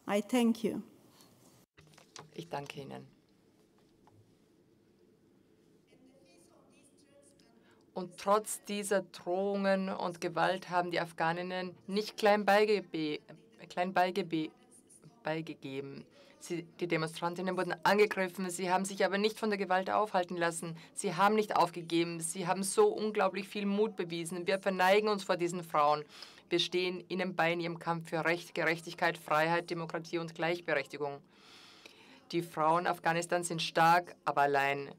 Speaker 7: I thank you.
Speaker 6: Ich danke Ihnen. Und trotz dieser Drohungen und Gewalt haben die Afghaninnen nicht klein, beigebe klein beigebe beigegeben. Sie, die Demonstrantinnen wurden angegriffen, sie haben sich aber nicht von der Gewalt aufhalten lassen. Sie haben nicht aufgegeben, sie haben so unglaublich viel Mut bewiesen. Wir verneigen uns vor diesen Frauen. Wir stehen ihnen bei in ihrem Kampf für Recht, Gerechtigkeit, Freiheit, Demokratie und Gleichberechtigung. Die Frauen Afghanistans sind stark, aber allein.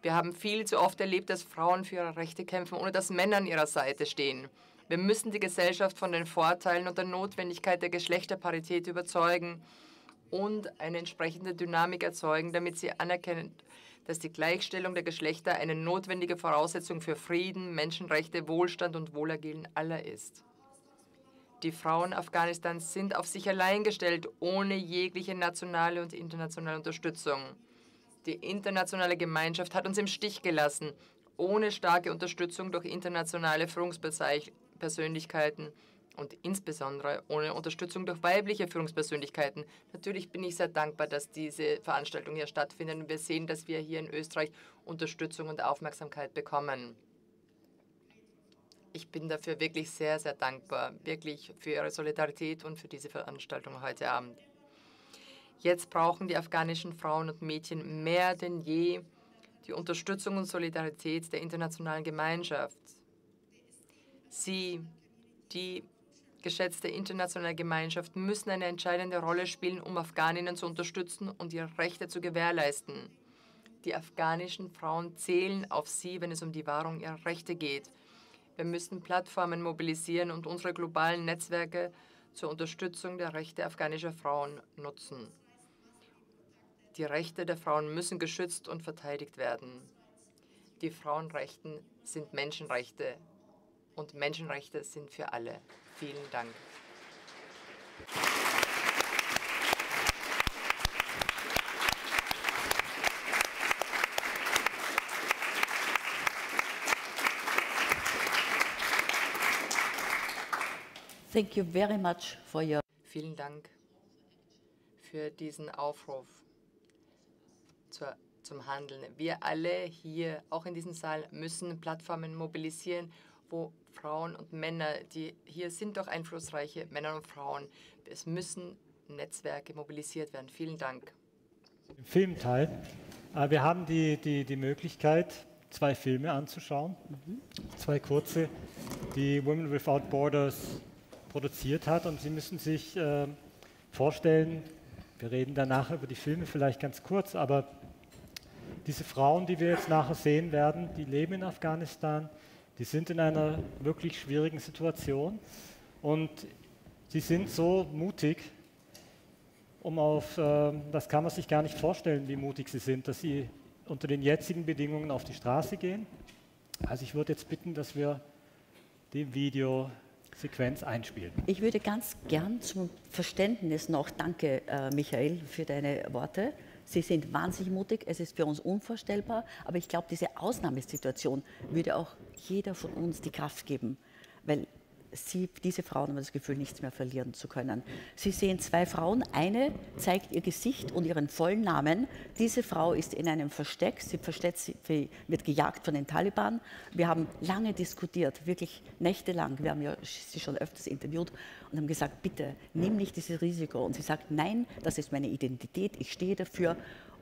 Speaker 6: Wir haben viel zu oft erlebt, dass Frauen für ihre Rechte kämpfen, ohne dass Männer an ihrer Seite stehen. Wir müssen die Gesellschaft von den Vorteilen und der Notwendigkeit der Geschlechterparität überzeugen und eine entsprechende Dynamik erzeugen, damit sie anerkennen, dass die Gleichstellung der Geschlechter eine notwendige Voraussetzung für Frieden, Menschenrechte, Wohlstand und Wohlergehen aller ist. Die Frauen Afghanistans sind auf sich allein gestellt, ohne jegliche nationale und internationale Unterstützung. Die internationale Gemeinschaft hat uns im Stich gelassen, ohne starke Unterstützung durch internationale Führungspersönlichkeiten und insbesondere ohne Unterstützung durch weibliche Führungspersönlichkeiten. Natürlich bin ich sehr dankbar, dass diese Veranstaltung hier stattfindet und wir sehen, dass wir hier in Österreich Unterstützung und Aufmerksamkeit bekommen. Ich bin dafür wirklich sehr, sehr dankbar, wirklich für Ihre Solidarität und für diese Veranstaltung heute Abend. Jetzt brauchen die afghanischen Frauen und Mädchen mehr denn je die Unterstützung und Solidarität der internationalen Gemeinschaft. Sie, die geschätzte internationale Gemeinschaft, müssen eine entscheidende Rolle spielen, um Afghaninnen zu unterstützen und ihre Rechte zu gewährleisten. Die afghanischen Frauen zählen auf sie, wenn es um die Wahrung ihrer Rechte geht. Wir müssen Plattformen mobilisieren und unsere globalen Netzwerke zur Unterstützung der Rechte afghanischer Frauen nutzen. Die Rechte der Frauen müssen geschützt und verteidigt werden. Die Frauenrechten sind Menschenrechte und Menschenrechte sind für alle. Vielen Dank.
Speaker 2: Thank you very much for your
Speaker 6: Vielen Dank für diesen Aufruf zur, zum Handeln. Wir alle hier, auch in diesem Saal, müssen Plattformen mobilisieren, wo Frauen und Männer, die hier sind doch einflussreiche Männer und Frauen, es müssen Netzwerke mobilisiert werden. Vielen Dank.
Speaker 1: Im Filmteil. Äh, wir haben die, die, die Möglichkeit, zwei Filme anzuschauen, mhm. zwei kurze, die Women Without Borders produziert hat. Und Sie müssen sich äh, vorstellen, wir reden danach über die Filme vielleicht ganz kurz, aber diese Frauen, die wir jetzt nachher sehen werden, die leben in Afghanistan, die sind in einer wirklich schwierigen Situation und sie sind so mutig, um auf, äh, das kann man sich gar nicht vorstellen, wie mutig sie sind, dass sie unter den jetzigen Bedingungen auf die Straße gehen. Also ich würde jetzt bitten, dass wir dem Video Sequenz einspielen.
Speaker 2: Ich würde ganz gern zum Verständnis noch, danke äh, Michael für deine Worte. Sie sind wahnsinnig mutig, es ist für uns unvorstellbar, aber ich glaube, diese Ausnahmesituation würde auch jeder von uns die Kraft geben, weil sie, diese Frauen haben das Gefühl, nichts mehr verlieren zu können. Sie sehen zwei Frauen. Eine zeigt ihr Gesicht und ihren vollen Namen. Diese Frau ist in einem Versteck. Sie, versteckt, sie wird gejagt von den Taliban. Wir haben lange diskutiert, wirklich nächtelang. Wir haben ja sie schon öfters interviewt und haben gesagt, bitte nimm nicht dieses Risiko. Und sie sagt, nein, das ist meine Identität, ich stehe dafür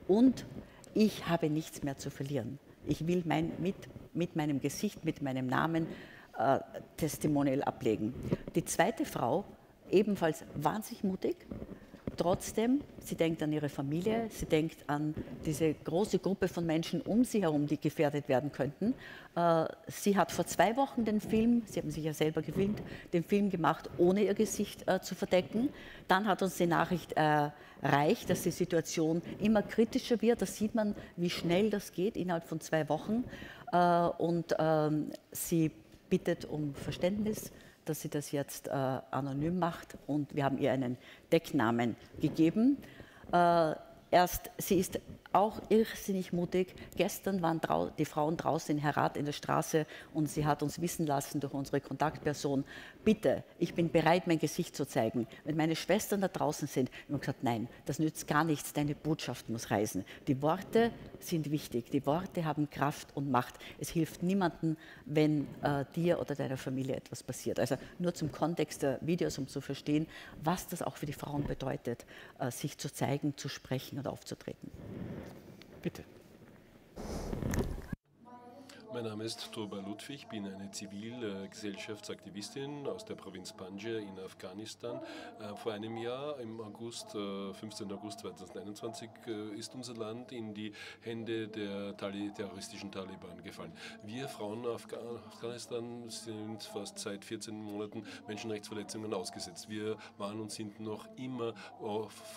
Speaker 2: und ich habe nichts mehr zu verlieren. Ich will mein, mit, mit meinem Gesicht, mit meinem Namen äh, Testimonial ablegen. Die zweite Frau, ebenfalls wahnsinnig mutig, trotzdem, sie denkt an ihre Familie, sie denkt an diese große Gruppe von Menschen um sie herum, die gefährdet werden könnten. Äh, sie hat vor zwei Wochen den Film, Sie haben sich ja selber gefilmt, den Film gemacht, ohne ihr Gesicht äh, zu verdecken. Dann hat uns die Nachricht erreicht, dass die Situation immer kritischer wird. Da sieht man, wie schnell das geht innerhalb von zwei Wochen. Und ähm, sie bittet um Verständnis, dass sie das jetzt äh, anonym macht und wir haben ihr einen Decknamen gegeben. Äh, erst, sie ist auch irrsinnig mutig. Gestern waren die Frauen draußen in Herat in der Straße und sie hat uns wissen lassen durch unsere Kontaktperson, bitte, ich bin bereit, mein Gesicht zu zeigen. Wenn meine Schwestern da draußen sind, wir haben gesagt, nein, das nützt gar nichts, deine Botschaft muss reisen. Die Worte sind wichtig, die Worte haben Kraft und Macht. Es hilft niemandem, wenn äh, dir oder deiner Familie etwas passiert. Also nur zum Kontext der Videos, um zu verstehen, was das auch für die Frauen bedeutet, äh, sich zu zeigen, zu sprechen aufzutreten.
Speaker 1: Bitte.
Speaker 8: Mein Name ist Turba Ludwig, ich bin eine Zivilgesellschaftsaktivistin aus der Provinz Panjshir in Afghanistan. Äh, vor einem Jahr, im August, 15. Äh, August 2021, äh, ist unser Land in die Hände der terroristischen Taliban gefallen. Wir Frauen auf Afghanistan sind fast seit 14 Monaten Menschenrechtsverletzungen ausgesetzt. Wir waren und sind noch immer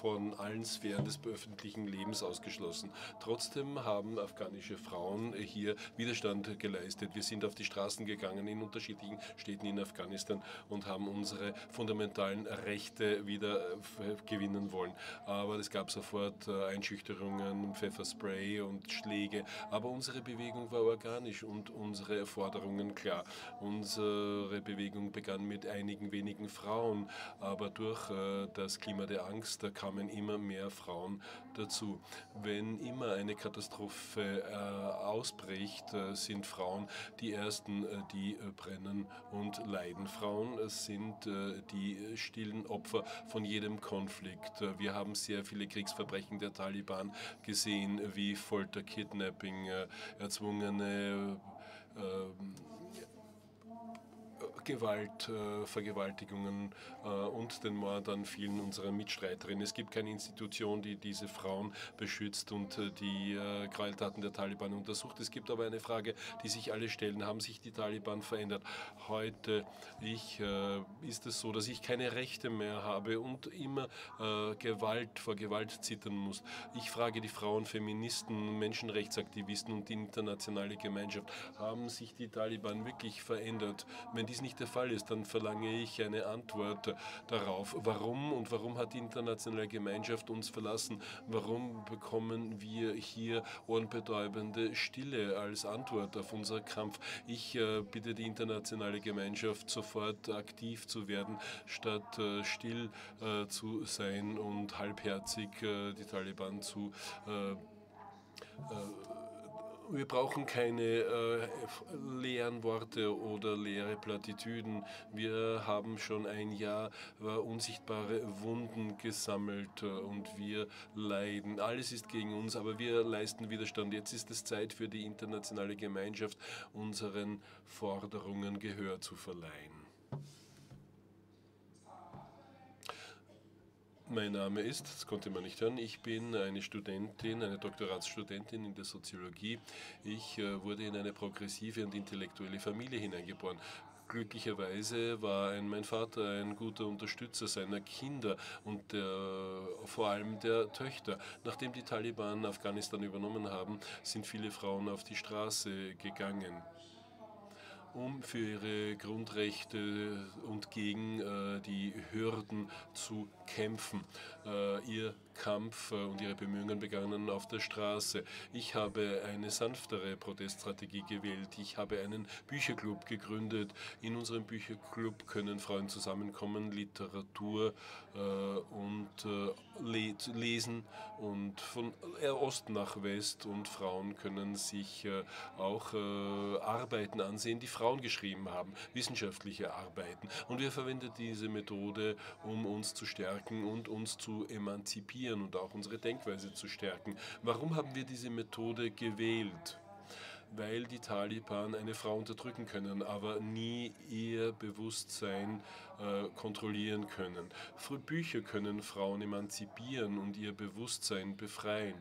Speaker 8: von allen Sphären des öffentlichen Lebens ausgeschlossen. Trotzdem haben afghanische Frauen hier Widerstand geleistet. Wir sind auf die Straßen gegangen in unterschiedlichen Städten in Afghanistan und haben unsere fundamentalen Rechte wieder äh, gewinnen wollen. Aber es gab sofort äh, Einschüchterungen, Pfefferspray und Schläge. Aber unsere Bewegung war organisch und unsere Forderungen klar. Unsere Bewegung begann mit einigen wenigen Frauen, aber durch äh, das Klima der Angst kamen immer mehr Frauen dazu. Wenn immer eine Katastrophe ausbricht, sind sind Frauen die Ersten, äh, die äh, brennen und leiden. Frauen äh, sind die stillen Opfer von jedem Konflikt. Wir haben sehr viele Kriegsverbrechen der Taliban gesehen, wie Folter, Kidnapping, erzwungene Gewalt, äh, Vergewaltigungen äh, und den Mord an vielen unserer Mitstreiterinnen. Es gibt keine Institution, die diese Frauen beschützt und äh, die Gräueltaten der Taliban untersucht. Es gibt aber eine Frage, die sich alle stellen. Haben sich die Taliban verändert? Heute ich, ist es so, dass ich keine Rechte mehr habe und immer Gewalt vor Gewalt zittern muss. Ich frage die Frauen, Feministen, Menschenrechtsaktivisten und die internationale Gemeinschaft, haben sich die Taliban wirklich verändert? Wenn dies nicht nicht der Fall ist, dann verlange ich eine Antwort darauf. Warum und warum hat die internationale Gemeinschaft uns verlassen? Warum bekommen wir hier ohrenbetäubende Stille als Antwort auf unseren Kampf? Ich äh, bitte die internationale Gemeinschaft sofort aktiv zu werden, statt äh, still äh, zu sein und halbherzig äh, die Taliban zu äh, äh, wir brauchen keine äh, leeren Worte oder leere Plattitüden. Wir haben schon ein Jahr äh, unsichtbare Wunden gesammelt äh, und wir leiden. Alles ist gegen uns, aber wir leisten Widerstand. Jetzt ist es Zeit für die internationale Gemeinschaft, unseren Forderungen Gehör zu verleihen. Mein Name ist, das konnte man nicht hören, ich bin eine Studentin, eine Doktoratsstudentin in der Soziologie. Ich äh, wurde in eine progressive und intellektuelle Familie hineingeboren. Glücklicherweise war ein, mein Vater ein guter Unterstützer seiner Kinder und der, vor allem der Töchter. Nachdem die Taliban Afghanistan übernommen haben, sind viele Frauen auf die Straße gegangen um für ihre Grundrechte und gegen äh, die Hürden zu kämpfen. Äh, ihr Kampf und ihre Bemühungen begannen auf der Straße. Ich habe eine sanftere Proteststrategie gewählt. Ich habe einen Bücherclub gegründet. In unserem Bücherclub können Frauen zusammenkommen, Literatur äh, und äh, lesen und von Ost nach West und Frauen können sich äh, auch äh, Arbeiten ansehen, die Frauen geschrieben haben, wissenschaftliche Arbeiten. Und wir verwenden diese Methode, um uns zu stärken und uns zu emanzipieren und auch unsere Denkweise zu stärken. Warum haben wir diese Methode gewählt? weil die Taliban eine Frau unterdrücken können, aber nie ihr Bewusstsein äh, kontrollieren können. Bücher können Frauen emanzipieren und ihr Bewusstsein befreien.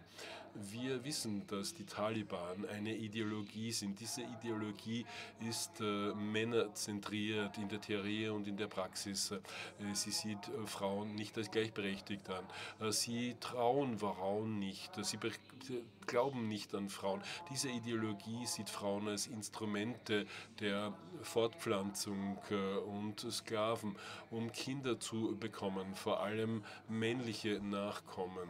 Speaker 8: Wir wissen, dass die Taliban eine Ideologie sind. Diese Ideologie ist äh, männerzentriert in der Theorie und in der Praxis. Äh, sie sieht äh, Frauen nicht als gleichberechtigt an. Äh, sie trauen Frauen nicht. Sie glauben nicht an Frauen. Diese Ideologie sieht Frauen als Instrumente der Fortpflanzung und Sklaven, um Kinder zu bekommen, vor allem männliche Nachkommen.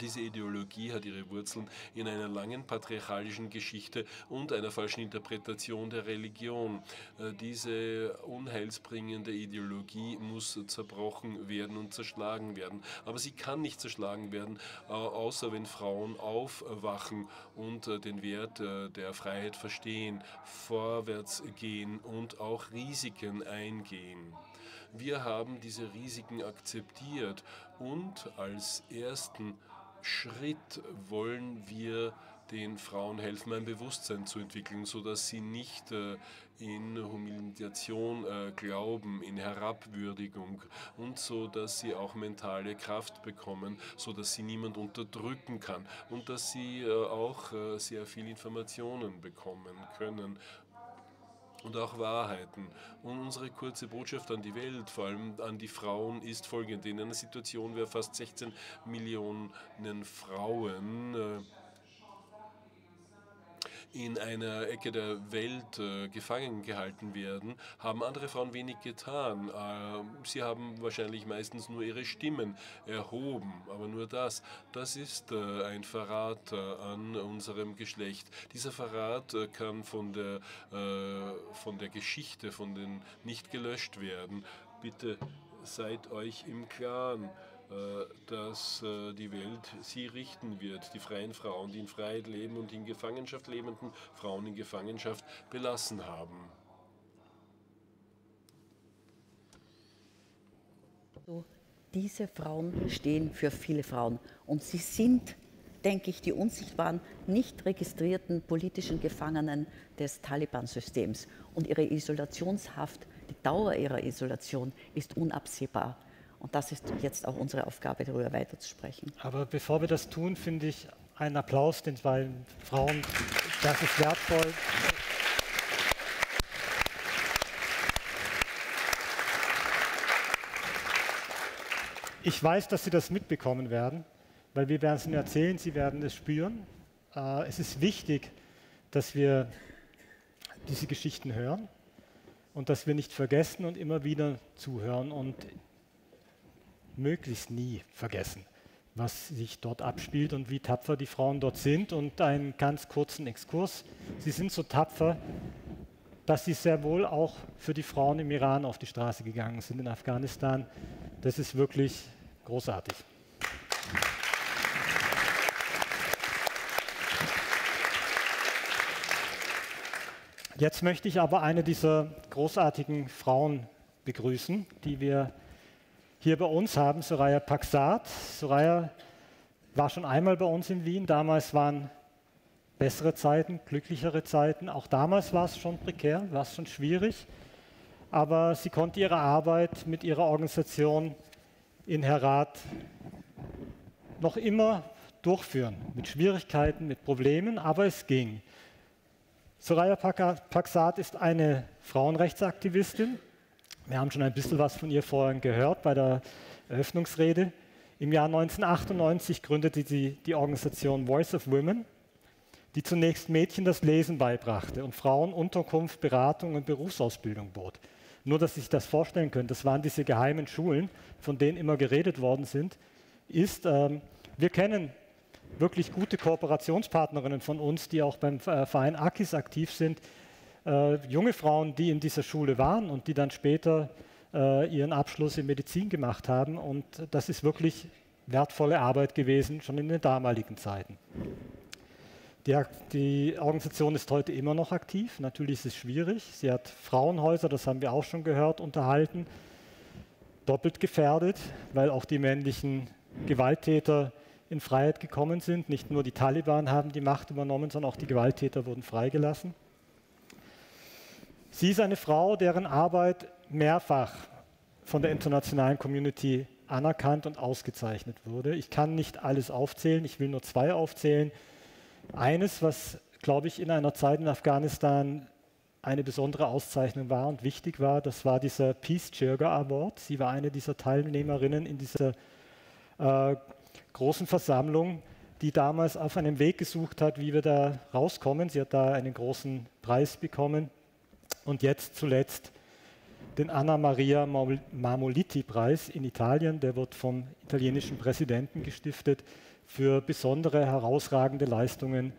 Speaker 8: Diese Ideologie hat ihre Wurzeln in einer langen patriarchalischen Geschichte und einer falschen Interpretation der Religion. Äh, diese unheilsbringende Ideologie muss zerbrochen werden und zerschlagen werden. Aber sie kann nicht zerschlagen werden, äh, außer wenn Frauen aufwachen und äh, den Wert der Freiheit verstehen, vorwärts gehen und auch Risiken eingehen. Wir haben diese Risiken akzeptiert und als ersten Schritt wollen wir den Frauen helfen, ein Bewusstsein zu entwickeln, sodass sie nicht äh, in Humiliation äh, glauben, in Herabwürdigung und so, dass sie auch mentale Kraft bekommen, so dass sie niemand unterdrücken kann und dass sie äh, auch äh, sehr viel Informationen bekommen können und auch Wahrheiten. Und unsere kurze Botschaft an die Welt, vor allem an die Frauen, ist folgende. In einer Situation, wo fast 16 Millionen Frauen äh, in einer Ecke der Welt äh, gefangen gehalten werden, haben andere Frauen wenig getan. Äh, sie haben wahrscheinlich meistens nur ihre Stimmen erhoben, aber nur das. Das ist äh, ein Verrat äh, an unserem Geschlecht. Dieser Verrat äh, kann von der, äh, von der Geschichte, von den nicht gelöscht werden. Bitte seid euch im Klaren. Äh, dass äh, die Welt sie richten wird, die freien Frauen, die in Freiheit leben und in Gefangenschaft lebenden Frauen in Gefangenschaft belassen haben.
Speaker 2: So, diese Frauen stehen für viele Frauen und sie sind, denke ich, die unsichtbaren, nicht registrierten politischen Gefangenen des Taliban-Systems. Und ihre Isolationshaft, die Dauer ihrer Isolation ist unabsehbar. Und das ist jetzt auch unsere Aufgabe, darüber weiterzusprechen.
Speaker 1: Aber bevor wir das tun, finde ich einen Applaus den beiden Frauen, das ist wertvoll. Ich weiß, dass Sie das mitbekommen werden, weil wir werden es Ihnen erzählen, Sie werden es spüren. Äh, es ist wichtig, dass wir diese Geschichten hören und dass wir nicht vergessen und immer wieder zuhören. Und möglichst nie vergessen, was sich dort abspielt und wie tapfer die Frauen dort sind. Und einen ganz kurzen Exkurs. Sie sind so tapfer, dass sie sehr wohl auch für die Frauen im Iran auf die Straße gegangen sind, in Afghanistan. Das ist wirklich großartig. Jetzt möchte ich aber eine dieser großartigen Frauen begrüßen, die wir hier bei uns haben, Soraya Paksat. Soraya war schon einmal bei uns in Wien. Damals waren bessere Zeiten, glücklichere Zeiten. Auch damals war es schon prekär, war es schon schwierig. Aber sie konnte ihre Arbeit mit ihrer Organisation in Herat noch immer durchführen. Mit Schwierigkeiten, mit Problemen, aber es ging. Soraya Paksat ist eine Frauenrechtsaktivistin, wir haben schon ein bisschen was von ihr vorhin gehört bei der Eröffnungsrede. Im Jahr 1998 gründete sie die Organisation Voice of Women, die zunächst Mädchen das Lesen beibrachte und Frauen Unterkunft, Beratung und Berufsausbildung bot. Nur, dass Sie sich das vorstellen können, das waren diese geheimen Schulen, von denen immer geredet worden sind. ist, ähm, wir kennen wirklich gute Kooperationspartnerinnen von uns, die auch beim äh, Verein AKIS aktiv sind, junge Frauen, die in dieser Schule waren und die dann später äh, ihren Abschluss in Medizin gemacht haben. Und das ist wirklich wertvolle Arbeit gewesen, schon in den damaligen Zeiten. Die, die, Organisation ist heute immer noch aktiv. Natürlich ist es schwierig. Sie hat Frauenhäuser, das haben wir auch schon gehört, unterhalten. Doppelt gefährdet, weil auch die männlichen Gewalttäter in Freiheit gekommen sind. Nicht nur die Taliban haben die Macht übernommen, sondern auch die Gewalttäter wurden freigelassen. Sie ist eine Frau, deren Arbeit mehrfach von der internationalen Community anerkannt und ausgezeichnet wurde. Ich kann nicht alles aufzählen, ich will nur zwei aufzählen. Eines, was, glaube ich, in einer Zeit in Afghanistan eine besondere Auszeichnung war und wichtig war, das war dieser Peace Chirga Award. Sie war eine dieser Teilnehmerinnen in dieser äh, großen Versammlung, die damals auf einem Weg gesucht hat, wie wir da rauskommen. Sie hat da einen großen Preis bekommen und jetzt zuletzt den Anna Maria Marmoliti-Preis in Italien. Der wird vom italienischen Präsidenten gestiftet für besondere, herausragende Leistungen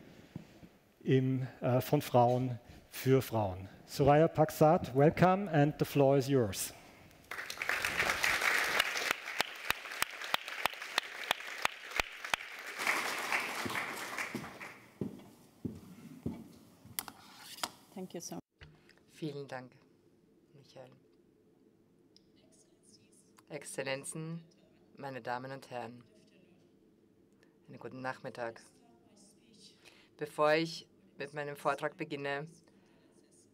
Speaker 1: im, äh, von Frauen für Frauen. Soraya Paksat, welcome and the floor is yours.
Speaker 6: Thank you so Vielen Dank, Michael. Exzellenzen, meine Damen und Herren, einen guten Nachmittag. Bevor ich mit meinem Vortrag beginne,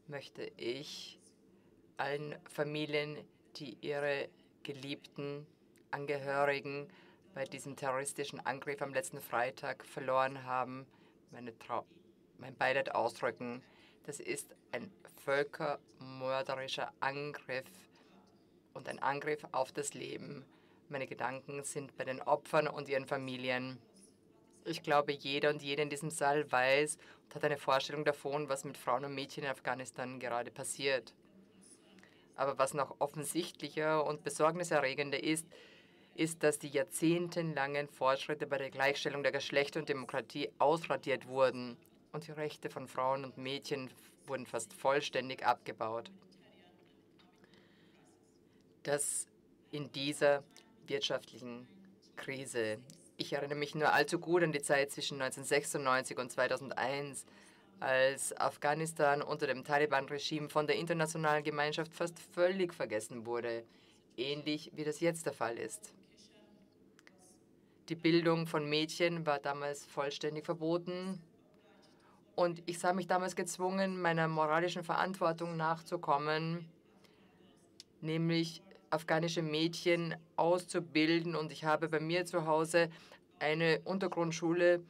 Speaker 6: möchte ich allen Familien, die ihre geliebten Angehörigen bei diesem terroristischen Angriff am letzten Freitag verloren haben, meine mein Beileid ausdrücken. Das ist ein völkermörderischer Angriff und ein Angriff auf das Leben. Meine Gedanken sind bei den Opfern und ihren Familien. Ich glaube, jeder und jede in diesem Saal weiß und hat eine Vorstellung davon, was mit Frauen und Mädchen in Afghanistan gerade passiert. Aber was noch offensichtlicher und besorgniserregender ist, ist, dass die jahrzehntelangen Fortschritte bei der Gleichstellung der Geschlechter und Demokratie ausradiert wurden und die Rechte von Frauen und Mädchen wurden fast vollständig abgebaut. Das in dieser wirtschaftlichen Krise. Ich erinnere mich nur allzu gut an die Zeit zwischen 1996 und 2001, als Afghanistan unter dem Taliban-Regime von der internationalen Gemeinschaft fast völlig vergessen wurde, ähnlich wie das jetzt der Fall ist. Die Bildung von Mädchen war damals vollständig verboten und ich sah mich damals gezwungen, meiner moralischen Verantwortung nachzukommen, nämlich afghanische Mädchen auszubilden. Und ich habe bei mir zu Hause eine Untergrundschule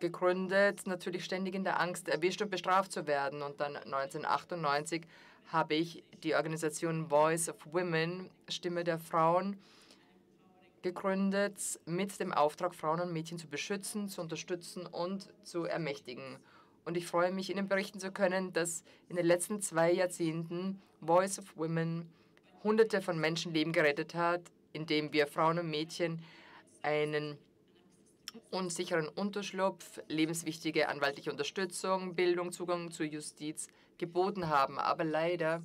Speaker 6: gegründet, natürlich ständig in der Angst, erwischt und bestraft zu werden. Und dann 1998 habe ich die Organisation Voice of Women, Stimme der Frauen, gegründet mit dem Auftrag, Frauen und Mädchen zu beschützen, zu unterstützen und zu ermächtigen. Und ich freue mich, Ihnen berichten zu können, dass in den letzten zwei Jahrzehnten Voice of Women Hunderte von Menschenleben gerettet hat, indem wir Frauen und Mädchen einen unsicheren Unterschlupf, lebenswichtige anwaltliche Unterstützung, Bildung, Zugang zur Justiz geboten haben. Aber leider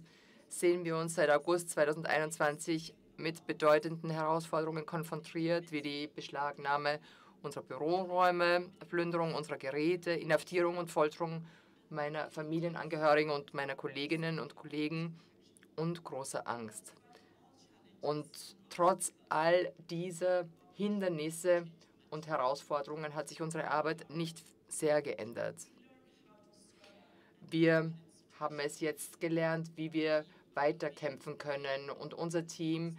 Speaker 6: sehen wir uns seit August 2021 mit bedeutenden Herausforderungen konfrontiert, wie die Beschlagnahme unserer Büroräume, Plünderung unserer Geräte, Inhaftierung und Folterung meiner Familienangehörigen und meiner Kolleginnen und Kollegen und großer Angst. Und trotz all dieser Hindernisse und Herausforderungen hat sich unsere Arbeit nicht sehr geändert. Wir haben es jetzt gelernt, wie wir weiterkämpfen können. Und unser Team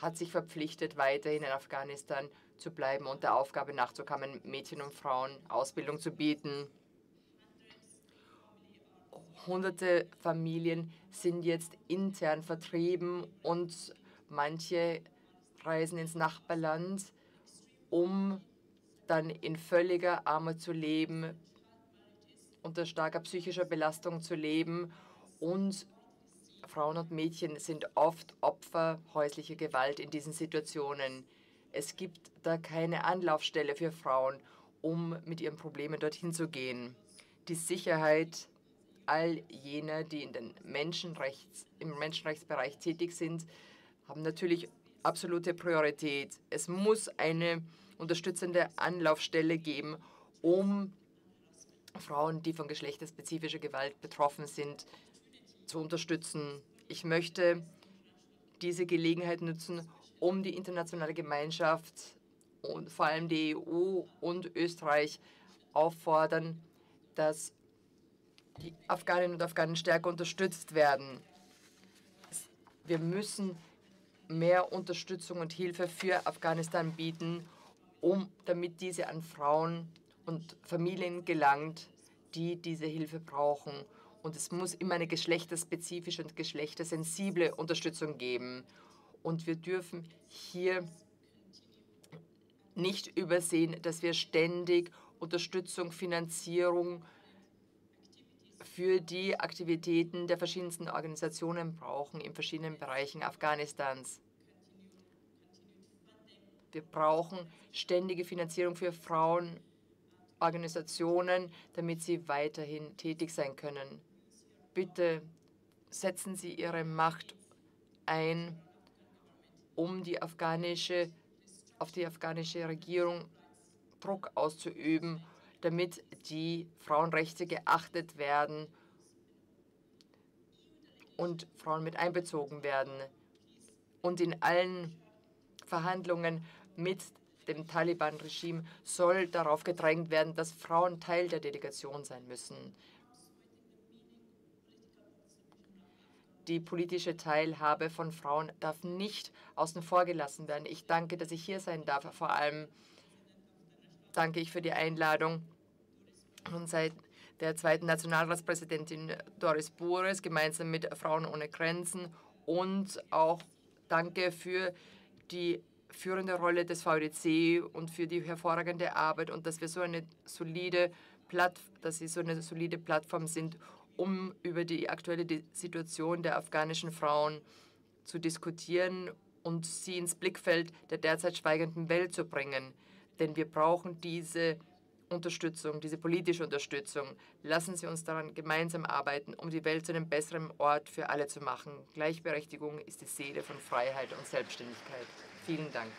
Speaker 6: hat sich verpflichtet, weiterhin in Afghanistan zu bleiben und der Aufgabe nachzukommen, Mädchen und Frauen Ausbildung zu bieten. Hunderte Familien sind jetzt intern vertrieben und manche reisen ins Nachbarland, um dann in völliger Armut zu leben, unter starker psychischer Belastung zu leben und Frauen und Mädchen sind oft Opfer häuslicher Gewalt in diesen Situationen. Es gibt da keine Anlaufstelle für Frauen, um mit ihren Problemen dorthin zu gehen. Die Sicherheit all jener, die in den Menschenrechts, im Menschenrechtsbereich tätig sind, haben natürlich absolute Priorität. Es muss eine unterstützende Anlaufstelle geben, um Frauen, die von geschlechterspezifischer Gewalt betroffen sind, zu unterstützen. Ich möchte diese Gelegenheit nutzen, um die internationale Gemeinschaft und vor allem die EU und Österreich auffordern, dass die Afghaninnen und Afghanen stärker unterstützt werden. Wir müssen mehr Unterstützung und Hilfe für Afghanistan bieten, um, damit diese an Frauen und Familien gelangt, die diese Hilfe brauchen. Und es muss immer eine geschlechterspezifische und geschlechtersensible Unterstützung geben. Und wir dürfen hier nicht übersehen, dass wir ständig Unterstützung, Finanzierung für die Aktivitäten der verschiedensten Organisationen brauchen in verschiedenen Bereichen Afghanistans. Wir brauchen ständige Finanzierung für Frauenorganisationen, damit sie weiterhin tätig sein können. Bitte setzen Sie Ihre Macht ein, um die afghanische, auf die afghanische Regierung Druck auszuüben damit die Frauenrechte geachtet werden und Frauen mit einbezogen werden. Und in allen Verhandlungen mit dem Taliban-Regime soll darauf gedrängt werden, dass Frauen Teil der Delegation sein müssen. Die politische Teilhabe von Frauen darf nicht außen vor gelassen werden. Ich danke, dass ich hier sein darf. Vor allem danke ich für die Einladung und seit der zweiten Nationalratspräsidentin Doris Bures gemeinsam mit Frauen ohne Grenzen und auch danke für die führende Rolle des VDC und für die hervorragende Arbeit und dass wir so eine solide Platt, dass sie so eine solide Plattform sind, um über die aktuelle Situation der afghanischen Frauen zu diskutieren und sie ins Blickfeld der derzeit schweigenden Welt zu bringen denn wir brauchen diese Unterstützung, diese politische Unterstützung. Lassen Sie uns daran gemeinsam arbeiten, um die Welt zu einem besseren Ort für alle zu machen. Gleichberechtigung ist die Seele von Freiheit und Selbstständigkeit. Vielen Dank.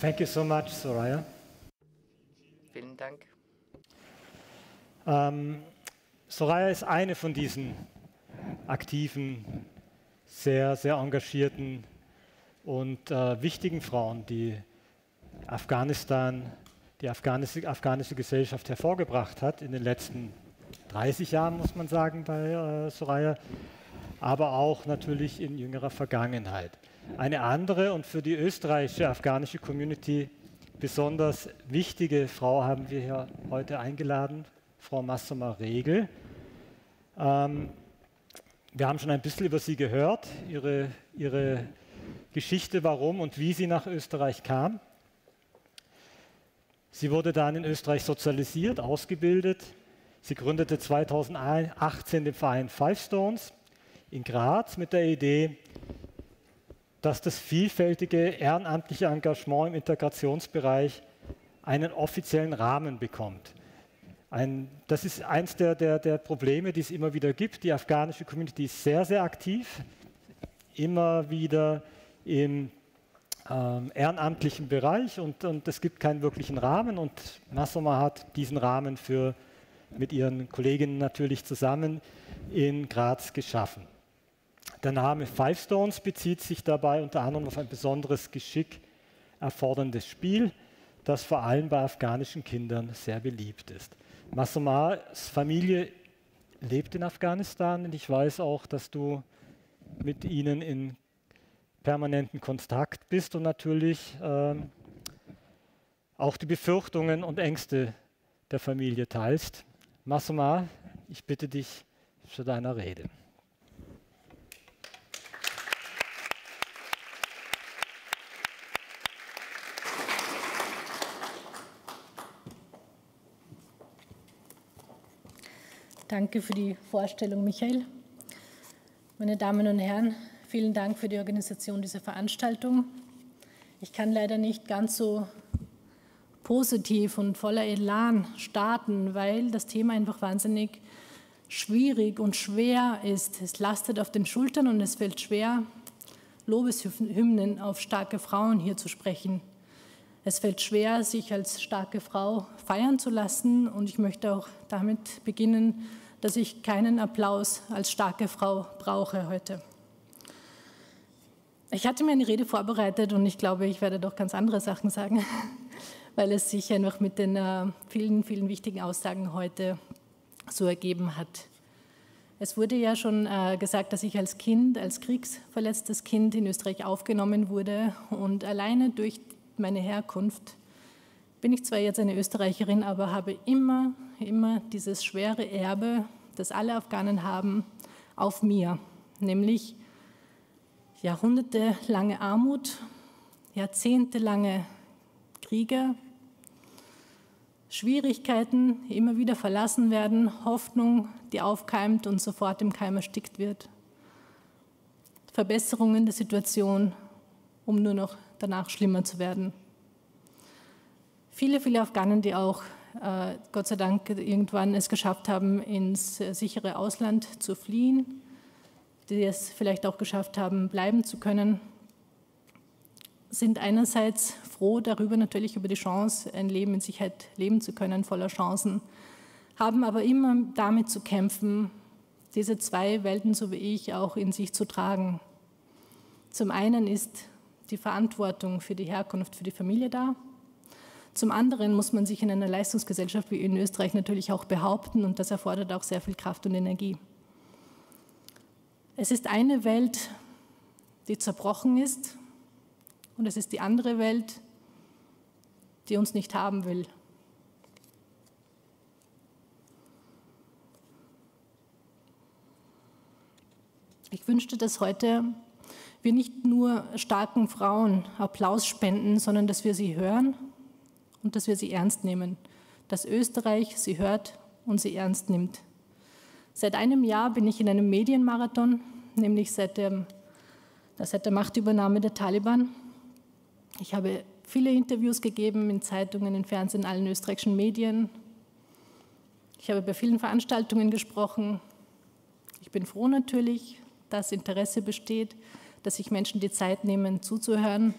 Speaker 1: Thank you so much, Soraya.
Speaker 6: Vielen Dank.
Speaker 1: Ähm, Soraya ist eine von diesen aktiven, sehr, sehr engagierten und äh, wichtigen Frauen, die Afghanistan, die afghanische, afghanische Gesellschaft hervorgebracht hat in den letzten 30 Jahren, muss man sagen, bei äh, Soraya, aber auch natürlich in jüngerer Vergangenheit. Eine andere und für die österreichische afghanische Community besonders wichtige Frau haben wir hier heute eingeladen, Frau Massama Regel. Ähm, wir haben schon ein bisschen über sie gehört, ihre, ihre Geschichte, warum und wie sie nach Österreich kam. Sie wurde dann in Österreich sozialisiert, ausgebildet. Sie gründete 2018 den Verein Five Stones in Graz mit der Idee, dass das vielfältige ehrenamtliche Engagement im Integrationsbereich einen offiziellen Rahmen bekommt. Ein, das ist eines der, der, der Probleme, die es immer wieder gibt. Die afghanische Community ist sehr, sehr aktiv, immer wieder im ähm, ehrenamtlichen Bereich und, und es gibt keinen wirklichen Rahmen und Massoma hat diesen Rahmen für, mit ihren Kolleginnen natürlich zusammen in Graz geschaffen. Der Name Five Stones bezieht sich dabei unter anderem auf ein besonderes Geschick erforderndes Spiel, das vor allem bei afghanischen Kindern sehr beliebt ist. Masomars Familie lebt in Afghanistan und ich weiß auch, dass du mit ihnen in permanenten Kontakt bist und natürlich ähm, auch die Befürchtungen und Ängste der Familie teilst. Masoma, ich bitte dich für deine Rede.
Speaker 9: Danke für die Vorstellung, Michael. Meine Damen und Herren, vielen Dank für die Organisation dieser Veranstaltung. Ich kann leider nicht ganz so positiv und voller Elan starten, weil das Thema einfach wahnsinnig schwierig und schwer ist. Es lastet auf den Schultern und es fällt schwer, Lobeshymnen auf starke Frauen hier zu sprechen. Es fällt schwer, sich als starke Frau feiern zu lassen und ich möchte auch damit beginnen, dass ich keinen Applaus als starke Frau brauche heute. Ich hatte mir eine Rede vorbereitet und ich glaube, ich werde doch ganz andere Sachen sagen, weil es sich einfach mit den äh, vielen, vielen wichtigen Aussagen heute so ergeben hat. Es wurde ja schon äh, gesagt, dass ich als Kind, als kriegsverletztes Kind in Österreich aufgenommen wurde und alleine durch meine Herkunft bin ich zwar jetzt eine Österreicherin, aber habe immer, immer dieses schwere Erbe, das alle Afghanen haben, auf mir, nämlich jahrhundertelange Armut, jahrzehntelange Kriege, Schwierigkeiten, immer wieder verlassen werden, Hoffnung, die aufkeimt und sofort im Keim erstickt wird, Verbesserungen der Situation, um nur noch danach schlimmer zu werden. Viele, viele Afghanen, die auch äh, Gott sei Dank irgendwann es geschafft haben, ins äh, sichere Ausland zu fliehen, die es vielleicht auch geschafft haben, bleiben zu können, sind einerseits froh darüber, natürlich über die Chance, ein Leben in Sicherheit leben zu können, voller Chancen, haben aber immer damit zu kämpfen, diese zwei Welten, so wie ich, auch in sich zu tragen. Zum einen ist die Verantwortung für die Herkunft, für die Familie da. Zum anderen muss man sich in einer Leistungsgesellschaft wie in Österreich natürlich auch behaupten und das erfordert auch sehr viel Kraft und Energie. Es ist eine Welt, die zerbrochen ist und es ist die andere Welt, die uns nicht haben will. Ich wünschte, dass heute wir nicht nur starken Frauen Applaus spenden, sondern dass wir sie hören und dass wir sie ernst nehmen, dass Österreich sie hört und sie ernst nimmt. Seit einem Jahr bin ich in einem Medienmarathon, nämlich seit, dem, seit der Machtübernahme der Taliban. Ich habe viele Interviews gegeben in Zeitungen, in Fernsehen, in allen österreichischen Medien. Ich habe bei vielen Veranstaltungen gesprochen. Ich bin froh natürlich, dass Interesse besteht, dass sich Menschen die Zeit nehmen, zuzuhören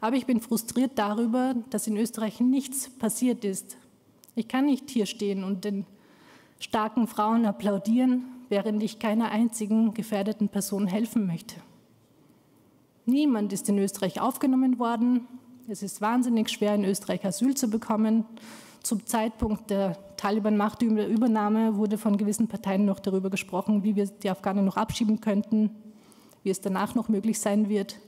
Speaker 9: aber ich bin frustriert darüber, dass in Österreich nichts passiert ist. Ich kann nicht hier stehen und den starken Frauen applaudieren, während ich keiner einzigen gefährdeten Person helfen möchte. Niemand ist in Österreich aufgenommen worden. Es ist wahnsinnig schwer, in Österreich Asyl zu bekommen. Zum Zeitpunkt der Taliban-Machtübernahme wurde von gewissen Parteien noch darüber gesprochen, wie wir die Afghanen noch abschieben könnten, wie es danach noch möglich sein wird.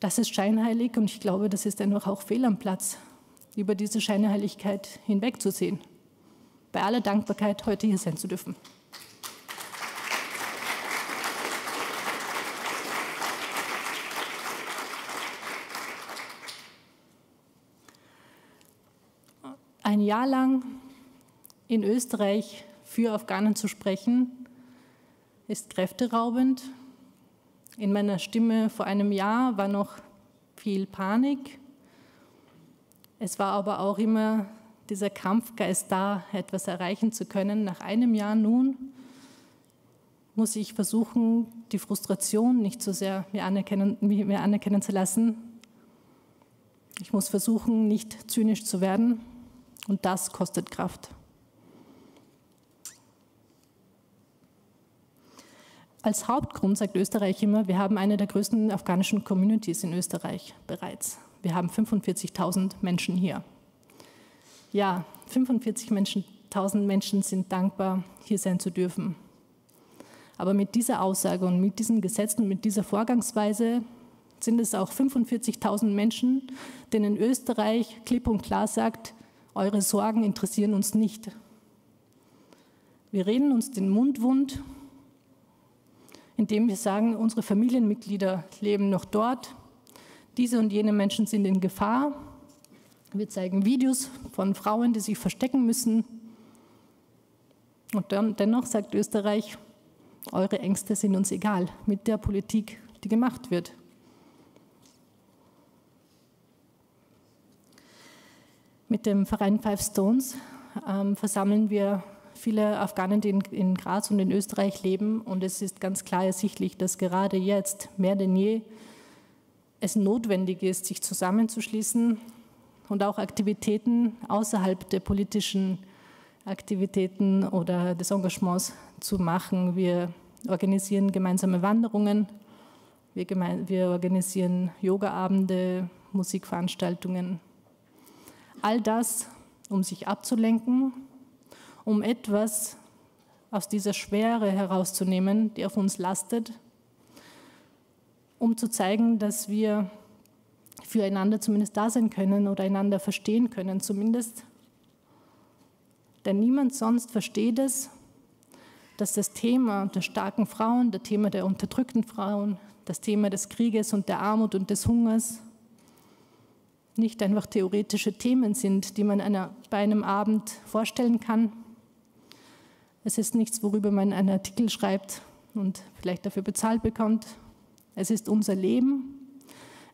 Speaker 9: Das ist scheinheilig und ich glaube, das ist einfach auch fehl am Platz, über diese Scheinheiligkeit hinwegzusehen. Bei aller Dankbarkeit, heute hier sein zu dürfen. Ein Jahr lang in Österreich für Afghanen zu sprechen, ist kräfteraubend, in meiner Stimme vor einem Jahr war noch viel Panik. Es war aber auch immer dieser Kampfgeist da, etwas erreichen zu können. Nach einem Jahr nun muss ich versuchen, die Frustration nicht so sehr mir anerkennen, mir anerkennen zu lassen. Ich muss versuchen, nicht zynisch zu werden und das kostet Kraft. Als Hauptgrund sagt Österreich immer, wir haben eine der größten afghanischen Communities in Österreich bereits. Wir haben 45.000 Menschen hier. Ja, 45.000 Menschen, Menschen sind dankbar, hier sein zu dürfen. Aber mit dieser Aussage und mit diesen Gesetzen und mit dieser Vorgangsweise sind es auch 45.000 Menschen, denen Österreich klipp und klar sagt, eure Sorgen interessieren uns nicht. Wir reden uns den Mund wund indem wir sagen, unsere Familienmitglieder leben noch dort, diese und jene Menschen sind in Gefahr. Wir zeigen Videos von Frauen, die sich verstecken müssen. Und dann, dennoch sagt Österreich, eure Ängste sind uns egal mit der Politik, die gemacht wird. Mit dem Verein Five Stones ähm, versammeln wir viele Afghanen, die in, in Graz und in Österreich leben. Und es ist ganz klar ersichtlich, dass gerade jetzt mehr denn je es notwendig ist, sich zusammenzuschließen und auch Aktivitäten außerhalb der politischen Aktivitäten oder des Engagements zu machen. Wir organisieren gemeinsame Wanderungen, wir, geme wir organisieren Yogaabende, Musikveranstaltungen. All das, um sich abzulenken, um etwas aus dieser Schwere herauszunehmen, die auf uns lastet, um zu zeigen, dass wir füreinander zumindest da sein können oder einander verstehen können, zumindest. Denn niemand sonst versteht es, dass das Thema der starken Frauen, das Thema der unterdrückten Frauen, das Thema des Krieges und der Armut und des Hungers nicht einfach theoretische Themen sind, die man einer, bei einem Abend vorstellen kann. Es ist nichts, worüber man einen Artikel schreibt und vielleicht dafür bezahlt bekommt. Es ist unser Leben.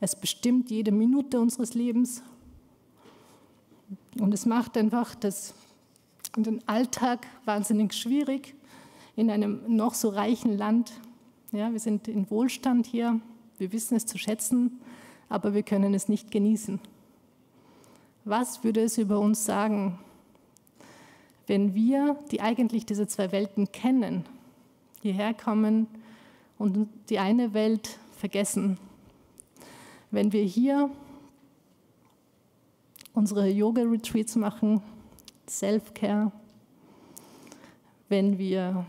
Speaker 9: Es bestimmt jede Minute unseres Lebens. Und es macht einfach das, den Alltag wahnsinnig schwierig in einem noch so reichen Land. Ja, wir sind in Wohlstand hier, wir wissen es zu schätzen, aber wir können es nicht genießen. Was würde es über uns sagen, wenn wir, die eigentlich diese zwei Welten kennen, hierher kommen und die eine Welt vergessen? Wenn wir hier unsere Yoga-Retreats machen, Self-Care, wenn wir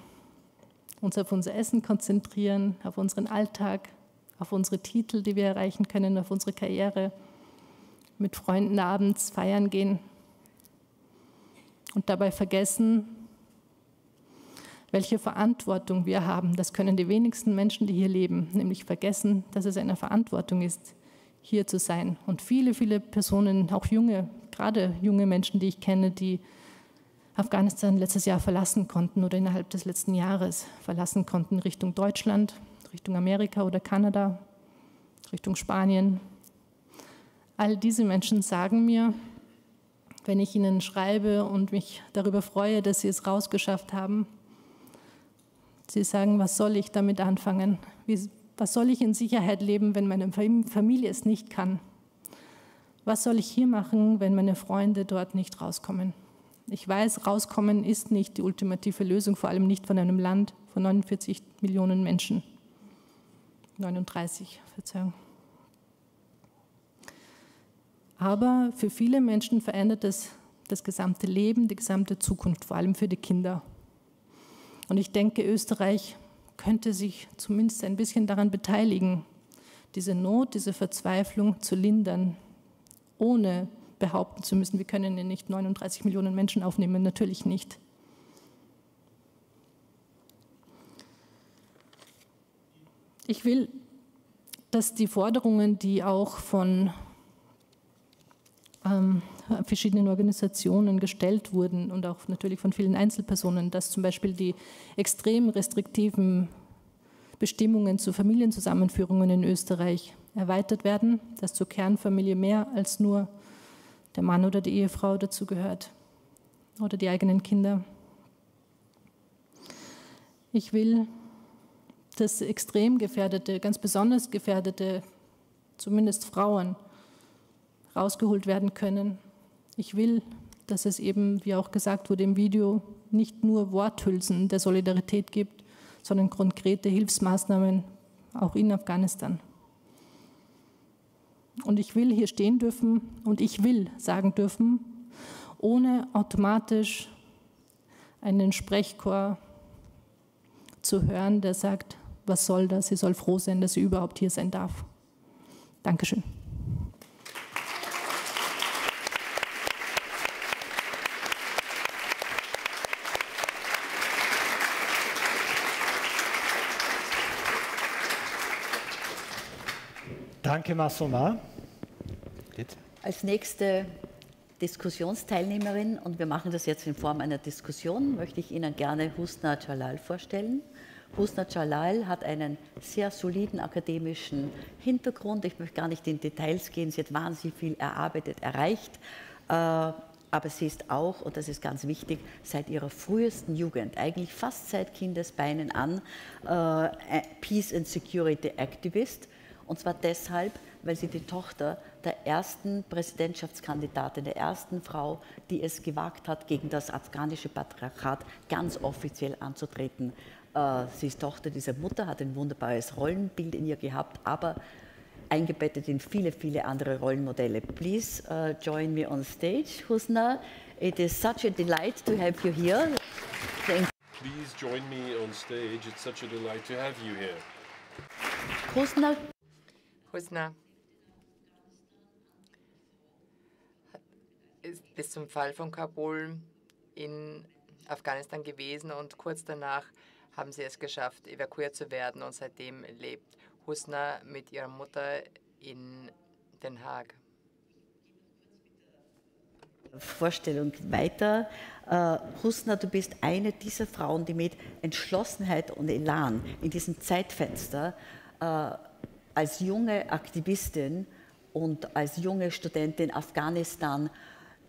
Speaker 9: uns auf unser Essen konzentrieren, auf unseren Alltag, auf unsere Titel, die wir erreichen können, auf unsere Karriere, mit Freunden abends feiern gehen und dabei vergessen, welche Verantwortung wir haben. Das können die wenigsten Menschen, die hier leben, nämlich vergessen, dass es eine Verantwortung ist, hier zu sein. Und viele, viele Personen, auch junge, gerade junge Menschen, die ich kenne, die Afghanistan letztes Jahr verlassen konnten oder innerhalb des letzten Jahres verlassen konnten Richtung Deutschland, Richtung Amerika oder Kanada, Richtung Spanien. All diese Menschen sagen mir, wenn ich ihnen schreibe und mich darüber freue, dass sie es rausgeschafft haben, sie sagen, was soll ich damit anfangen? Wie, was soll ich in Sicherheit leben, wenn meine Familie es nicht kann? Was soll ich hier machen, wenn meine Freunde dort nicht rauskommen? Ich weiß, rauskommen ist nicht die ultimative Lösung, vor allem nicht von einem Land von 49 Millionen Menschen. 39, Verzeihung. Aber für viele Menschen verändert es das gesamte Leben, die gesamte Zukunft, vor allem für die Kinder. Und ich denke, Österreich könnte sich zumindest ein bisschen daran beteiligen, diese Not, diese Verzweiflung zu lindern, ohne behaupten zu müssen, wir können ja nicht 39 Millionen Menschen aufnehmen, natürlich nicht. Ich will, dass die Forderungen, die auch von ähm, verschiedenen Organisationen gestellt wurden und auch natürlich von vielen Einzelpersonen, dass zum Beispiel die extrem restriktiven Bestimmungen zu Familienzusammenführungen in Österreich erweitert werden, dass zur Kernfamilie mehr als nur der Mann oder die Ehefrau dazu gehört oder die eigenen Kinder. Ich will, dass extrem gefährdete, ganz besonders gefährdete, zumindest Frauen, rausgeholt werden können. Ich will, dass es eben, wie auch gesagt wurde im Video, nicht nur Worthülsen der Solidarität gibt, sondern konkrete Hilfsmaßnahmen auch in Afghanistan. Und ich will hier stehen dürfen und ich will sagen dürfen, ohne automatisch einen Sprechchor zu hören, der sagt, was soll das? Sie soll froh sein, dass sie überhaupt hier sein darf. Dankeschön.
Speaker 1: Danke, Massoma.
Speaker 2: Als nächste Diskussionsteilnehmerin und wir machen das jetzt in Form einer Diskussion, möchte ich Ihnen gerne Husna Jalal vorstellen. Husna Jalal hat einen sehr soliden akademischen Hintergrund. Ich möchte gar nicht in Details gehen. Sie hat wahnsinnig viel erarbeitet, erreicht. Äh, aber sie ist auch, und das ist ganz wichtig, seit ihrer frühesten Jugend, eigentlich fast seit Kindesbeinen an, äh, Peace and Security Activist. Und zwar deshalb, weil sie die Tochter der ersten Präsidentschaftskandidatin, der ersten Frau, die es gewagt hat, gegen das afghanische Patriarchat ganz offiziell anzutreten, äh, sie ist Tochter dieser Mutter, hat ein wunderbares Rollenbild in ihr gehabt, aber eingebettet in viele, viele andere Rollenmodelle. Please uh, join me on stage, Husna. It is such a delight to have you here.
Speaker 8: Thank Please join me on stage. It's such a delight to have you here.
Speaker 2: Husna.
Speaker 6: Husna. Ist bis zum Fall von Kabul in Afghanistan gewesen und kurz danach haben sie es geschafft, evakuiert zu werden und seitdem lebt Husna mit ihrer Mutter in Den Haag.
Speaker 2: Vorstellung weiter. Uh, Husna, du bist eine dieser Frauen, die mit Entschlossenheit und Elan in diesem Zeitfenster uh, als junge Aktivistin und als junge Studentin Afghanistan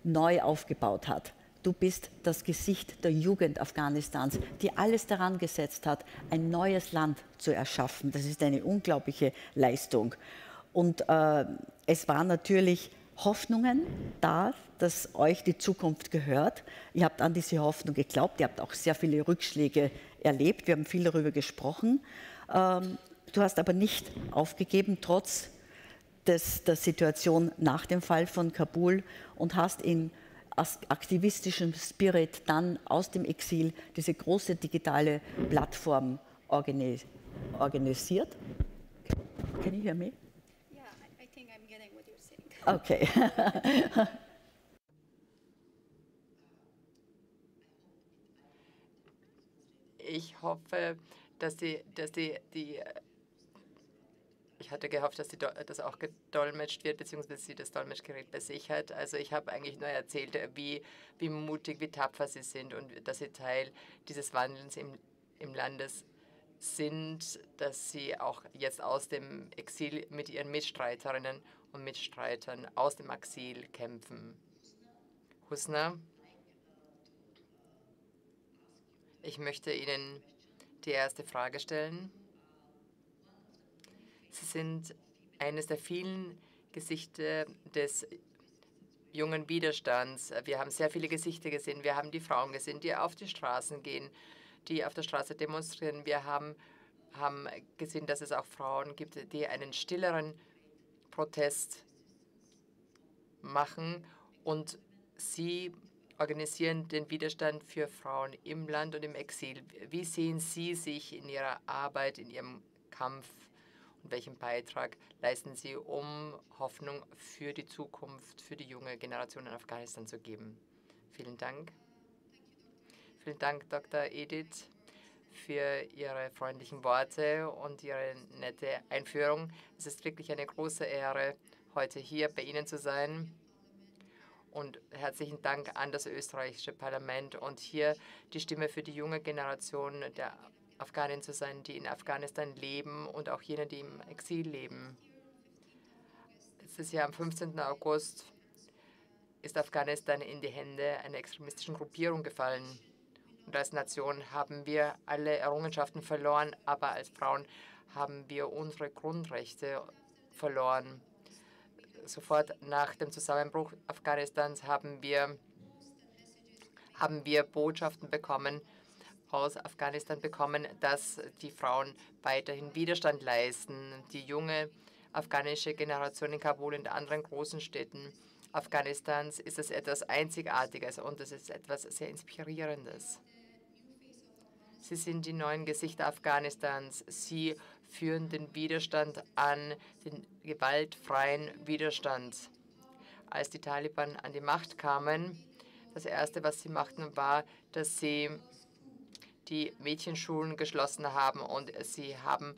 Speaker 2: neu aufgebaut hat. Du bist das Gesicht der Jugend Afghanistans, die alles daran gesetzt hat, ein neues Land zu erschaffen. Das ist eine unglaubliche Leistung. Und äh, es waren natürlich Hoffnungen da, dass euch die Zukunft gehört. Ihr habt an diese Hoffnung geglaubt. Ihr habt auch sehr viele Rückschläge erlebt. Wir haben viel darüber gesprochen. Ähm, du hast aber nicht aufgegeben, trotz des, der Situation nach dem Fall von Kabul und hast in aktivistischen Spirit dann aus dem Exil diese große digitale Plattform organis organisiert. Can you hear me?
Speaker 10: Yeah, I think I'm getting what you're saying.
Speaker 2: Okay.
Speaker 6: ich hoffe, dass die, dass die, die ich hatte gehofft, dass das auch gedolmetscht wird, beziehungsweise sie das Dolmetschgerät bei sich hat. Also ich habe eigentlich nur erzählt, wie, wie mutig, wie tapfer sie sind und dass sie Teil dieses Wandels im, im Landes sind, dass sie auch jetzt aus dem Exil mit ihren Mitstreiterinnen und Mitstreitern aus dem Exil kämpfen. Husna, ich möchte Ihnen die erste Frage stellen. Sie sind eines der vielen Gesichter des jungen Widerstands. Wir haben sehr viele Gesichter gesehen. Wir haben die Frauen gesehen, die auf die Straßen gehen, die auf der Straße demonstrieren. Wir haben, haben gesehen, dass es auch Frauen gibt, die einen stilleren Protest machen und sie organisieren den Widerstand für Frauen im Land und im Exil. Wie sehen Sie sich in Ihrer Arbeit, in Ihrem Kampf welchen Beitrag leisten Sie, um Hoffnung für die Zukunft, für die junge Generation in Afghanistan zu geben. Vielen Dank. Vielen Dank, Dr. Edith, für Ihre freundlichen Worte und Ihre nette Einführung. Es ist wirklich eine große Ehre, heute hier bei Ihnen zu sein. Und herzlichen Dank an das österreichische Parlament und hier die Stimme für die junge Generation der Afghanen zu sein, die in Afghanistan leben und auch jene, die im Exil leben. Letztes Jahr am 15. August ist Afghanistan in die Hände einer extremistischen Gruppierung gefallen. Und als Nation haben wir alle Errungenschaften verloren, aber als Frauen haben wir unsere Grundrechte verloren. Sofort nach dem Zusammenbruch Afghanistans haben wir, haben wir Botschaften bekommen, aus Afghanistan bekommen, dass die Frauen weiterhin Widerstand leisten. Die junge afghanische Generation in Kabul und anderen großen Städten Afghanistans ist es etwas Einzigartiges und es ist etwas sehr Inspirierendes. Sie sind die neuen Gesichter Afghanistans. Sie führen den Widerstand an, den gewaltfreien Widerstand. Als die Taliban an die Macht kamen, das Erste, was sie machten, war, dass sie die Mädchenschulen geschlossen haben und sie haben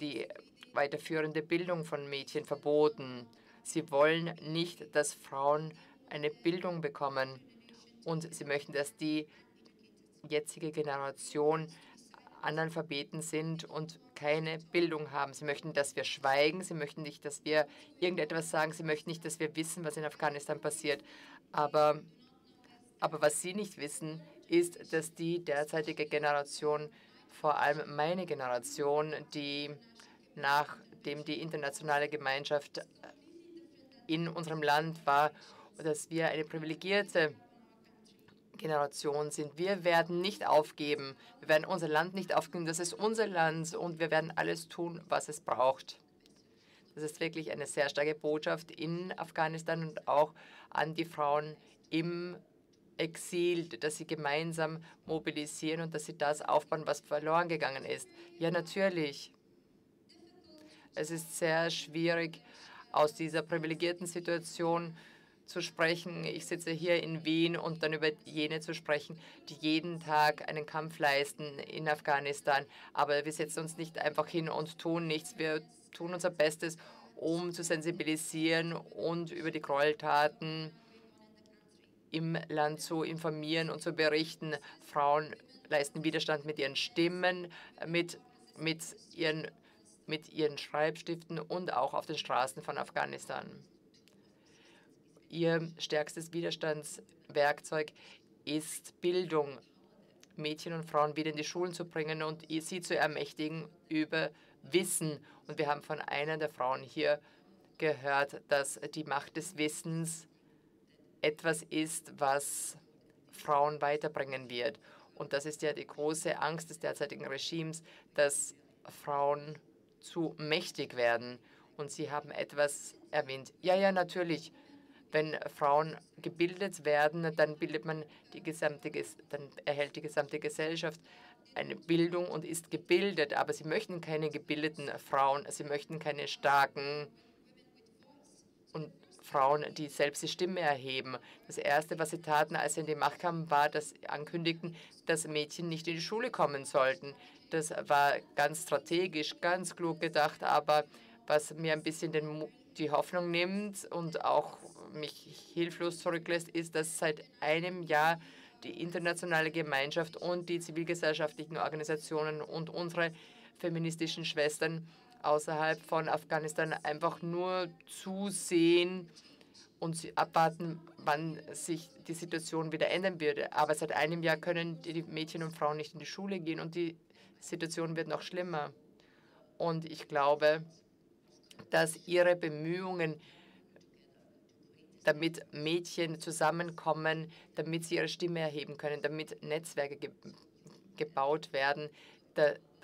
Speaker 6: die weiterführende Bildung von Mädchen verboten. Sie wollen nicht, dass Frauen eine Bildung bekommen. Und sie möchten, dass die jetzige Generation Analphabeten sind und keine Bildung haben. Sie möchten, dass wir schweigen. Sie möchten nicht, dass wir irgendetwas sagen. Sie möchten nicht, dass wir wissen, was in Afghanistan passiert. Aber, aber was sie nicht wissen, ist, dass die derzeitige Generation, vor allem meine Generation, die nachdem die internationale Gemeinschaft in unserem Land war, dass wir eine privilegierte Generation sind. Wir werden nicht aufgeben. Wir werden unser Land nicht aufgeben. Das ist unser Land und wir werden alles tun, was es braucht. Das ist wirklich eine sehr starke Botschaft in Afghanistan und auch an die Frauen im Exil, dass sie gemeinsam mobilisieren und dass sie das aufbauen, was verloren gegangen ist. Ja, natürlich. Es ist sehr schwierig, aus dieser privilegierten Situation zu sprechen. Ich sitze hier in Wien und dann über jene zu sprechen, die jeden Tag einen Kampf leisten in Afghanistan. Aber wir setzen uns nicht einfach hin und tun nichts. Wir tun unser Bestes, um zu sensibilisieren und über die Gräueltaten im Land zu informieren und zu berichten. Frauen leisten Widerstand mit ihren Stimmen, mit, mit, ihren, mit ihren Schreibstiften und auch auf den Straßen von Afghanistan. Ihr stärkstes Widerstandswerkzeug ist Bildung, Mädchen und Frauen wieder in die Schulen zu bringen und sie zu ermächtigen über Wissen. Und wir haben von einer der Frauen hier gehört, dass die Macht des Wissens etwas ist, was Frauen weiterbringen wird. Und das ist ja die große Angst des derzeitigen Regimes, dass Frauen zu mächtig werden. Und Sie haben etwas erwähnt. Ja, ja, natürlich. Wenn Frauen gebildet werden, dann bildet man die gesamte, dann erhält die gesamte Gesellschaft eine Bildung und ist gebildet. Aber sie möchten keine gebildeten Frauen. Sie möchten keine starken und Frauen, die selbst die Stimme erheben. Das Erste, was sie taten, als sie in die Macht kamen, war, dass sie ankündigten, dass Mädchen nicht in die Schule kommen sollten. Das war ganz strategisch, ganz klug gedacht, aber was mir ein bisschen den, die Hoffnung nimmt und auch mich hilflos zurücklässt, ist, dass seit einem Jahr die internationale Gemeinschaft und die zivilgesellschaftlichen Organisationen und unsere feministischen Schwestern außerhalb von Afghanistan einfach nur zusehen und abwarten, wann sich die Situation wieder ändern würde. Aber seit einem Jahr können die Mädchen und Frauen nicht in die Schule gehen und die Situation wird noch schlimmer. Und ich glaube, dass ihre Bemühungen, damit Mädchen zusammenkommen, damit sie ihre Stimme erheben können, damit Netzwerke ge gebaut werden,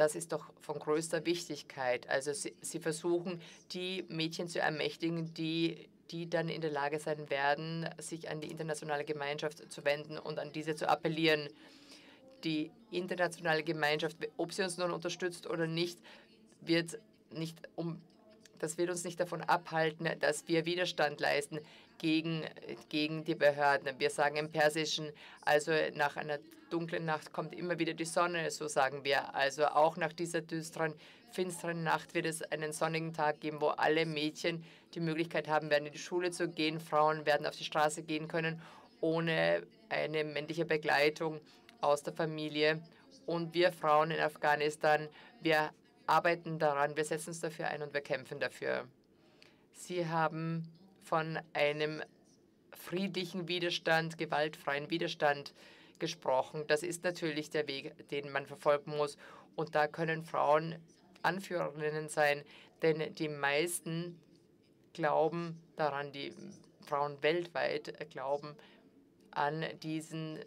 Speaker 6: das ist doch von größter Wichtigkeit. Also sie, sie versuchen, die Mädchen zu ermächtigen, die, die dann in der Lage sein werden, sich an die internationale Gemeinschaft zu wenden und an diese zu appellieren. Die internationale Gemeinschaft, ob sie uns nun unterstützt oder nicht, wird nicht um das wird uns nicht davon abhalten, dass wir Widerstand leisten gegen, gegen die Behörden. Wir sagen im Persischen, also nach einer dunklen Nacht kommt immer wieder die Sonne, so sagen wir. Also auch nach dieser düsteren, finsteren Nacht wird es einen sonnigen Tag geben, wo alle Mädchen die Möglichkeit haben werden, in die Schule zu gehen. Frauen werden auf die Straße gehen können, ohne eine männliche Begleitung aus der Familie. Und wir Frauen in Afghanistan, wir arbeiten daran, wir setzen uns dafür ein und wir kämpfen dafür. Sie haben von einem friedlichen Widerstand, gewaltfreien Widerstand gesprochen. Das ist natürlich der Weg, den man verfolgen muss. Und da können Frauen Anführerinnen sein, denn die meisten glauben daran, die Frauen weltweit glauben an diesen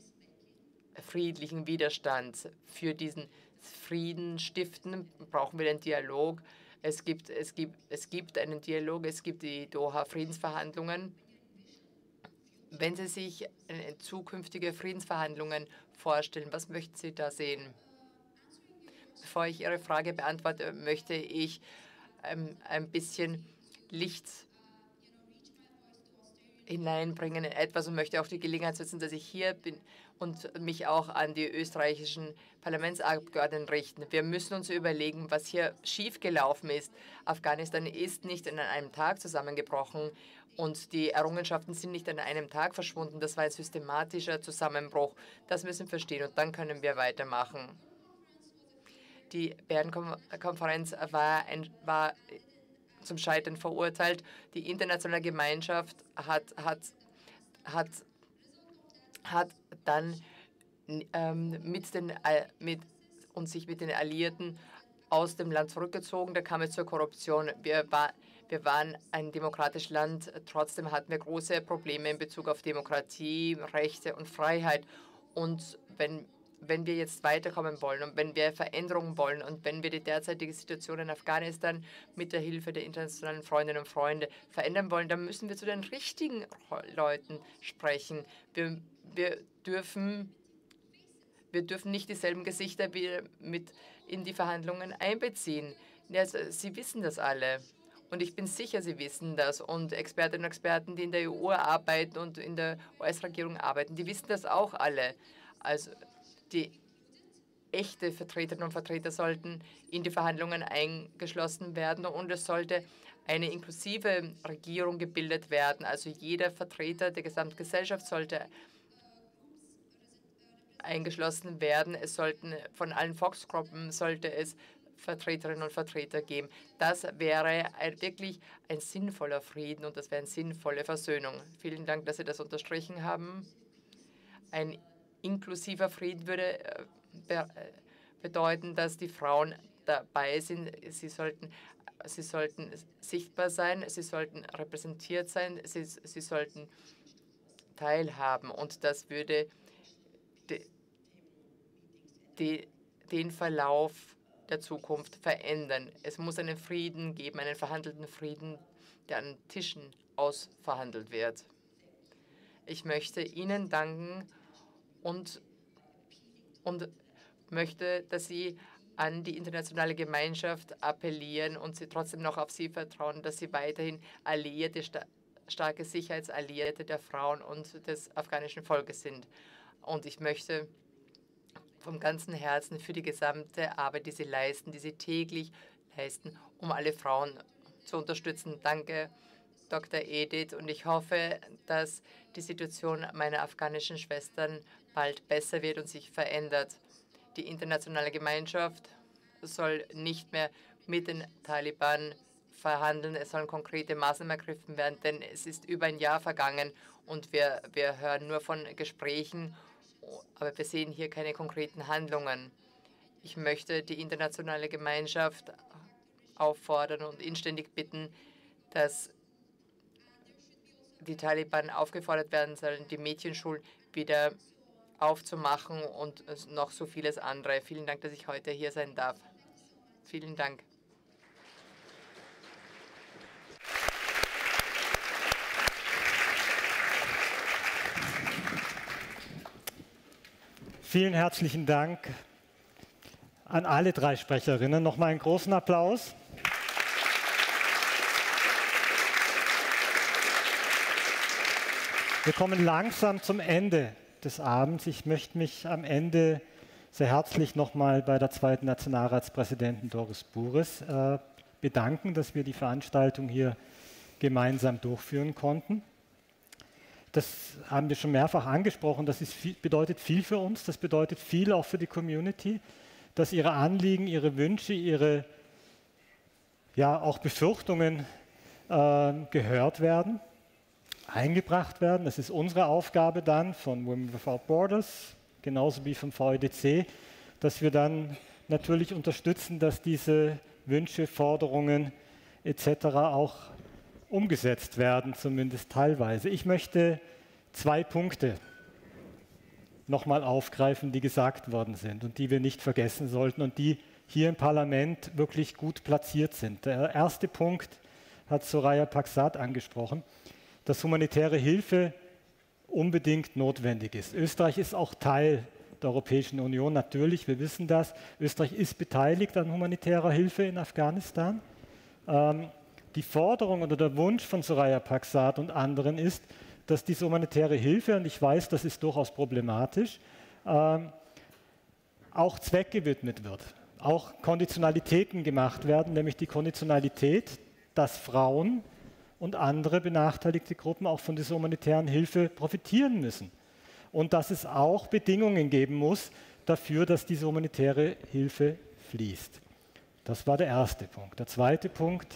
Speaker 6: friedlichen Widerstand. Für diesen Frieden stiften brauchen wir den Dialog. Es gibt, es, gibt, es gibt einen Dialog, es gibt die Doha-Friedensverhandlungen. Wenn Sie sich zukünftige Friedensverhandlungen vorstellen, was möchten Sie da sehen? Bevor ich Ihre Frage beantworte, möchte ich ähm, ein bisschen Licht hineinbringen in etwas und möchte auch die Gelegenheit setzen, dass ich hier bin und mich auch an die österreichischen Parlamentsabgeordneten richten. Wir müssen uns überlegen, was hier schiefgelaufen ist. Afghanistan ist nicht in einem Tag zusammengebrochen und die Errungenschaften sind nicht an einem Tag verschwunden. Das war ein systematischer Zusammenbruch. Das müssen wir verstehen und dann können wir weitermachen. Die Bernkonferenz war, ein, war zum Scheitern verurteilt. Die internationale Gemeinschaft hat, hat, hat, hat dann ähm, mit den, äh, mit, und sich mit den Alliierten aus dem Land zurückgezogen. Da kam es zur Korruption. Wir, war, wir waren ein demokratisches Land, trotzdem hatten wir große Probleme in Bezug auf Demokratie, Rechte und Freiheit. Und wenn wenn wir jetzt weiterkommen wollen und wenn wir Veränderungen wollen und wenn wir die derzeitige Situation in Afghanistan mit der Hilfe der internationalen Freundinnen und Freunde verändern wollen, dann müssen wir zu den richtigen Leuten sprechen. Wir, wir, dürfen, wir dürfen nicht dieselben Gesichter wieder mit in die Verhandlungen einbeziehen. Also, Sie wissen das alle. Und ich bin sicher, Sie wissen das. Und Expertinnen und Experten, die in der EU arbeiten und in der US-Regierung arbeiten, die wissen das auch alle. Also die echte Vertreterinnen und Vertreter sollten in die Verhandlungen eingeschlossen werden und es sollte eine inklusive Regierung gebildet werden. Also jeder Vertreter der Gesamtgesellschaft sollte eingeschlossen werden. Es sollten von allen Volksgruppen sollte es Vertreterinnen und Vertreter geben. Das wäre ein, wirklich ein sinnvoller Frieden und das wäre eine sinnvolle Versöhnung. Vielen Dank, dass Sie das unterstrichen haben. Ein inklusiver Frieden würde äh, äh, bedeuten, dass die Frauen dabei sind. Sie sollten, sie sollten sichtbar sein, sie sollten repräsentiert sein, sie, sie sollten teilhaben. Und das würde de, den Verlauf der Zukunft verändern. Es muss einen Frieden geben, einen verhandelten Frieden, der an Tischen ausverhandelt wird. Ich möchte Ihnen danken und, und möchte, dass Sie an die internationale Gemeinschaft appellieren und sie trotzdem noch auf sie vertrauen, dass sie weiterhin Alliierte, starke Sicherheitsalliierte der Frauen und des afghanischen Volkes sind. Und ich möchte vom ganzen Herzen für die gesamte Arbeit, die sie leisten, die sie täglich leisten, um alle Frauen zu unterstützen. Danke, Dr. Edith, und ich hoffe, dass die Situation meiner afghanischen Schwestern bald besser wird und sich verändert. Die internationale Gemeinschaft soll nicht mehr mit den Taliban verhandeln. Es sollen konkrete Maßnahmen ergriffen werden, denn es ist über ein Jahr vergangen und wir, wir hören nur von Gesprächen, aber wir sehen hier keine konkreten Handlungen. Ich möchte die internationale Gemeinschaft auffordern und inständig bitten, dass die Taliban aufgefordert werden sollen, die Mädchenschulen wieder aufzumachen und noch so vieles andere. Vielen Dank, dass ich heute hier sein darf. Vielen Dank.
Speaker 1: Vielen herzlichen Dank an alle drei Sprecherinnen. Nochmal einen großen Applaus. Wir kommen langsam zum Ende des Abends. Ich möchte mich am Ende sehr herzlich nochmal bei der zweiten Nationalratspräsidentin Doris Bures äh, bedanken, dass wir die Veranstaltung hier gemeinsam durchführen konnten. Das haben wir schon mehrfach angesprochen. Das viel, bedeutet viel für uns. Das bedeutet viel auch für die Community, dass ihre Anliegen, ihre Wünsche, ihre ja auch Befürchtungen äh, gehört werden eingebracht werden. Das ist unsere Aufgabe dann von Women Without Borders, genauso wie vom VEDC, dass wir dann natürlich unterstützen, dass diese Wünsche, Forderungen etc. auch umgesetzt werden, zumindest teilweise. Ich möchte zwei Punkte nochmal aufgreifen, die gesagt worden sind und die wir nicht vergessen sollten und die hier im Parlament wirklich gut platziert sind. Der erste Punkt hat Soraya Paksat angesprochen dass humanitäre Hilfe unbedingt notwendig ist. Österreich ist auch Teil der Europäischen Union, natürlich, wir wissen das. Österreich ist beteiligt an humanitärer Hilfe in Afghanistan. Ähm, die Forderung oder der Wunsch von Soraya Paksat und anderen ist, dass diese humanitäre Hilfe, und ich weiß, das ist durchaus problematisch, ähm, auch zweckgewidmet wird, auch Konditionalitäten gemacht werden, nämlich die Konditionalität, dass Frauen und andere benachteiligte Gruppen auch von dieser humanitären Hilfe profitieren müssen. Und dass es auch Bedingungen geben muss dafür, dass diese humanitäre Hilfe fließt. Das war der erste Punkt. Der zweite Punkt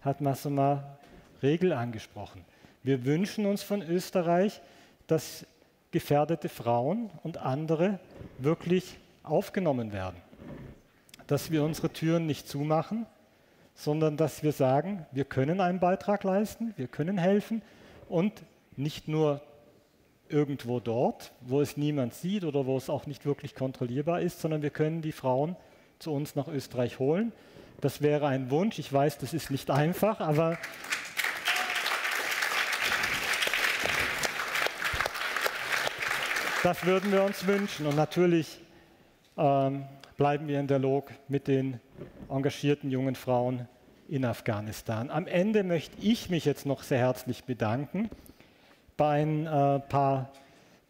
Speaker 1: hat Massima Regel angesprochen. Wir wünschen uns von Österreich, dass gefährdete Frauen und andere wirklich aufgenommen werden. Dass wir unsere Türen nicht zumachen, sondern dass wir sagen, wir können einen Beitrag leisten, wir können helfen und nicht nur irgendwo dort, wo es niemand sieht oder wo es auch nicht wirklich kontrollierbar ist, sondern wir können die Frauen zu uns nach Österreich holen. Das wäre ein Wunsch. Ich weiß, das ist nicht einfach, aber das würden wir uns wünschen. Und natürlich ähm, bleiben wir in Dialog mit den engagierten jungen Frauen in Afghanistan. Am Ende möchte ich mich jetzt noch sehr herzlich bedanken bei ein äh, paar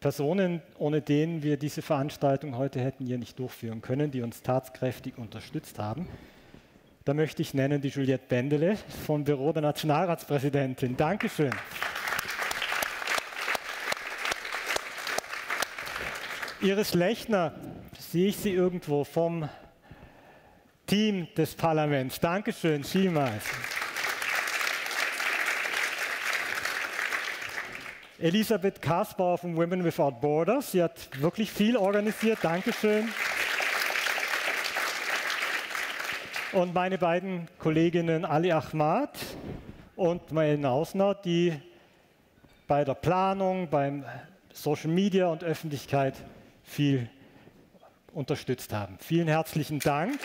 Speaker 1: Personen, ohne denen wir diese Veranstaltung heute hätten hier nicht durchführen können, die uns tatkräftig unterstützt haben. Da möchte ich nennen die Juliette Bendele vom Büro der Nationalratspräsidentin. Dankeschön. Iris Lechner, sehe ich Sie irgendwo vom Team des Parlaments. Dankeschön, vielmals. Elisabeth Kaspar von Women Without Borders. Sie hat wirklich viel organisiert. Dankeschön. Und meine beiden Kolleginnen Ali Ahmad und Mael Nausner, die bei der Planung, beim Social Media und Öffentlichkeit viel unterstützt haben. Vielen herzlichen Dank.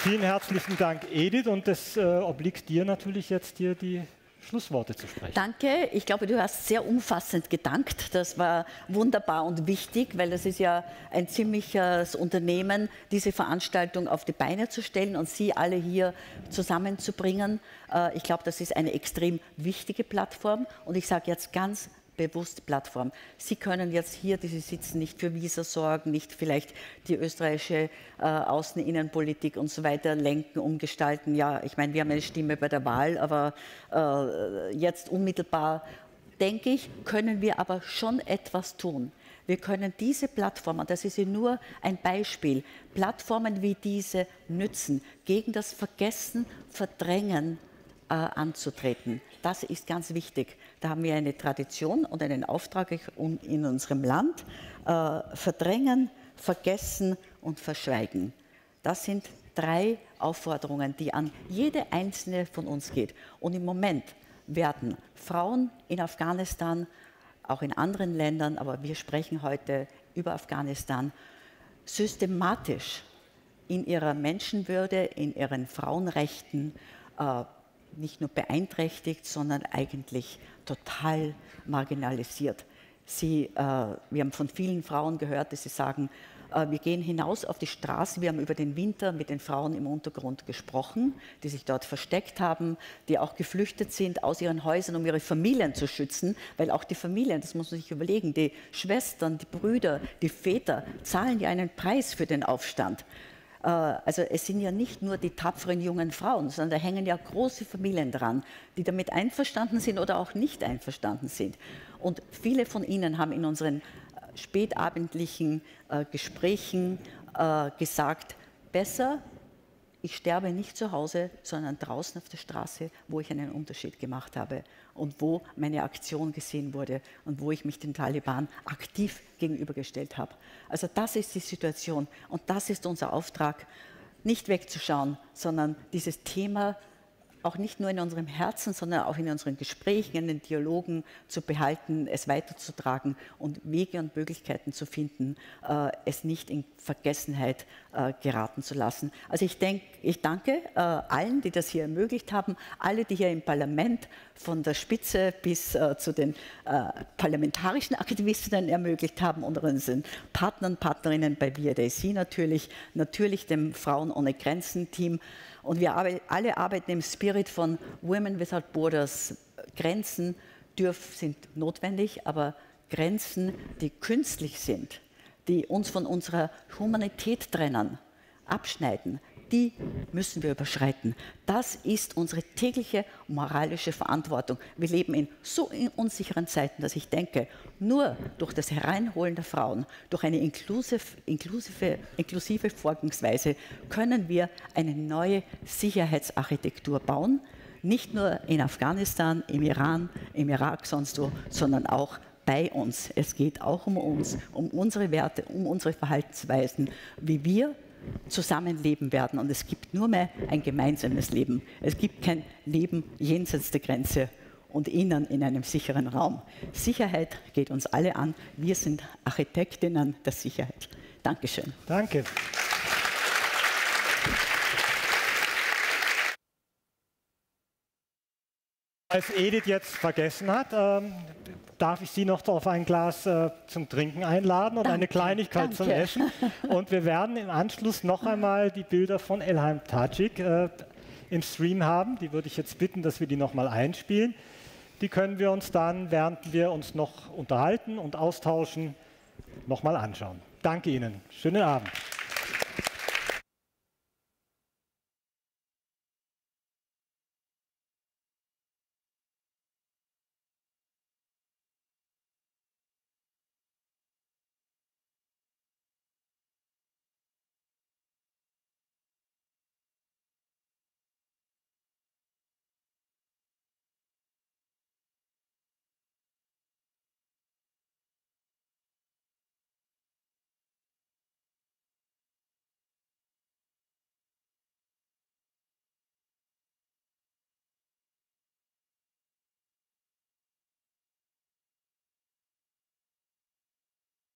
Speaker 1: Vielen herzlichen Dank, Edith, und es äh, obliegt dir natürlich jetzt hier die Schlussworte zu sprechen.
Speaker 2: Danke. Ich glaube, du hast sehr umfassend gedankt. Das war wunderbar und wichtig, weil das ist ja ein ziemliches Unternehmen, diese Veranstaltung auf die Beine zu stellen und Sie alle hier zusammenzubringen. Äh, ich glaube, das ist eine extrem wichtige Plattform. Und ich sage jetzt ganz bewusst Plattform. Sie können jetzt hier, die Sie sitzen, nicht für Visa sorgen, nicht vielleicht die österreichische äh, Außen-, Innenpolitik und so weiter lenken, umgestalten. Ja, ich meine, wir haben eine Stimme bei der Wahl, aber äh, jetzt unmittelbar, denke ich, können wir aber schon etwas tun. Wir können diese Plattformen, das ist nur ein Beispiel, Plattformen wie diese nützen, gegen das Vergessen, Verdrängen anzutreten. Das ist ganz wichtig. Da haben wir eine Tradition und einen Auftrag in unserem Land. Äh, verdrängen, vergessen und verschweigen. Das sind drei Aufforderungen, die an jede einzelne von uns geht. Und im Moment werden Frauen in Afghanistan, auch in anderen Ländern, aber wir sprechen heute über Afghanistan, systematisch in ihrer Menschenwürde, in ihren Frauenrechten äh, nicht nur beeinträchtigt, sondern eigentlich total marginalisiert. Sie, äh, wir haben von vielen Frauen gehört, dass sie sagen, äh, wir gehen hinaus auf die Straße. Wir haben über den Winter mit den Frauen im Untergrund gesprochen, die sich dort versteckt haben, die auch geflüchtet sind aus ihren Häusern, um ihre Familien zu schützen, weil auch die Familien, das muss man sich überlegen, die Schwestern, die Brüder, die Väter zahlen ja einen Preis für den Aufstand. Äh, also es sind ja nicht nur die tapferen jungen Frauen, sondern da hängen ja große Familien dran, die damit einverstanden sind oder auch nicht einverstanden sind. Und viele von ihnen haben in unseren äh, spätabendlichen äh, Gesprächen gesagt, besser ich sterbe nicht zu Hause, sondern draußen auf der Straße, wo ich einen Unterschied gemacht habe und wo meine Aktion gesehen wurde und wo ich mich den Taliban aktiv gegenübergestellt habe. Also das ist die Situation und das ist unser Auftrag, nicht wegzuschauen, sondern dieses Thema auch nicht nur in unserem Herzen, sondern auch in unseren Gesprächen, in den Dialogen zu behalten, es weiterzutragen und Wege und Möglichkeiten zu finden, äh, es nicht in Vergessenheit äh, geraten zu lassen. Also ich, denk, ich danke äh, allen, die das hier ermöglicht haben, alle, die hier im Parlament von der Spitze bis zu den parlamentarischen Aktivistinnen ermöglicht haben und unseren Partnern, Partnerinnen bei BRDC natürlich, natürlich dem Frauen ohne Grenzen Team Und wir alle arbeiten im Spirit von Women Without Borders. Grenzen sind notwendig, aber Grenzen, die künstlich sind, die uns von unserer Humanität trennen, abschneiden, die müssen wir überschreiten. Das ist unsere tägliche moralische Verantwortung. Wir leben in so unsicheren Zeiten, dass ich denke, nur durch das Hereinholen der Frauen, durch eine inklusive, inklusive, inklusive können wir eine neue Sicherheitsarchitektur bauen. Nicht nur in Afghanistan, im Iran, im Irak, sonst wo, sondern auch bei uns. Es geht auch um uns, um unsere Werte, um unsere Verhaltensweisen, wie wir zusammenleben werden. Und es gibt nur mehr ein gemeinsames Leben. Es gibt kein Leben jenseits der Grenze und innen in einem sicheren Raum. Sicherheit geht uns alle an. Wir sind Architektinnen der Sicherheit. Dankeschön.
Speaker 1: Danke. Als Edith jetzt vergessen hat, ähm, darf ich Sie noch auf ein Glas äh, zum Trinken einladen und danke, eine Kleinigkeit danke. zum Essen. Und wir werden im Anschluss noch einmal die Bilder von Elheim Tajik äh, im Stream haben. Die würde ich jetzt bitten, dass wir die noch mal einspielen. Die können wir uns dann, während wir uns noch unterhalten und austauschen, noch mal anschauen. Danke Ihnen. Schönen Abend.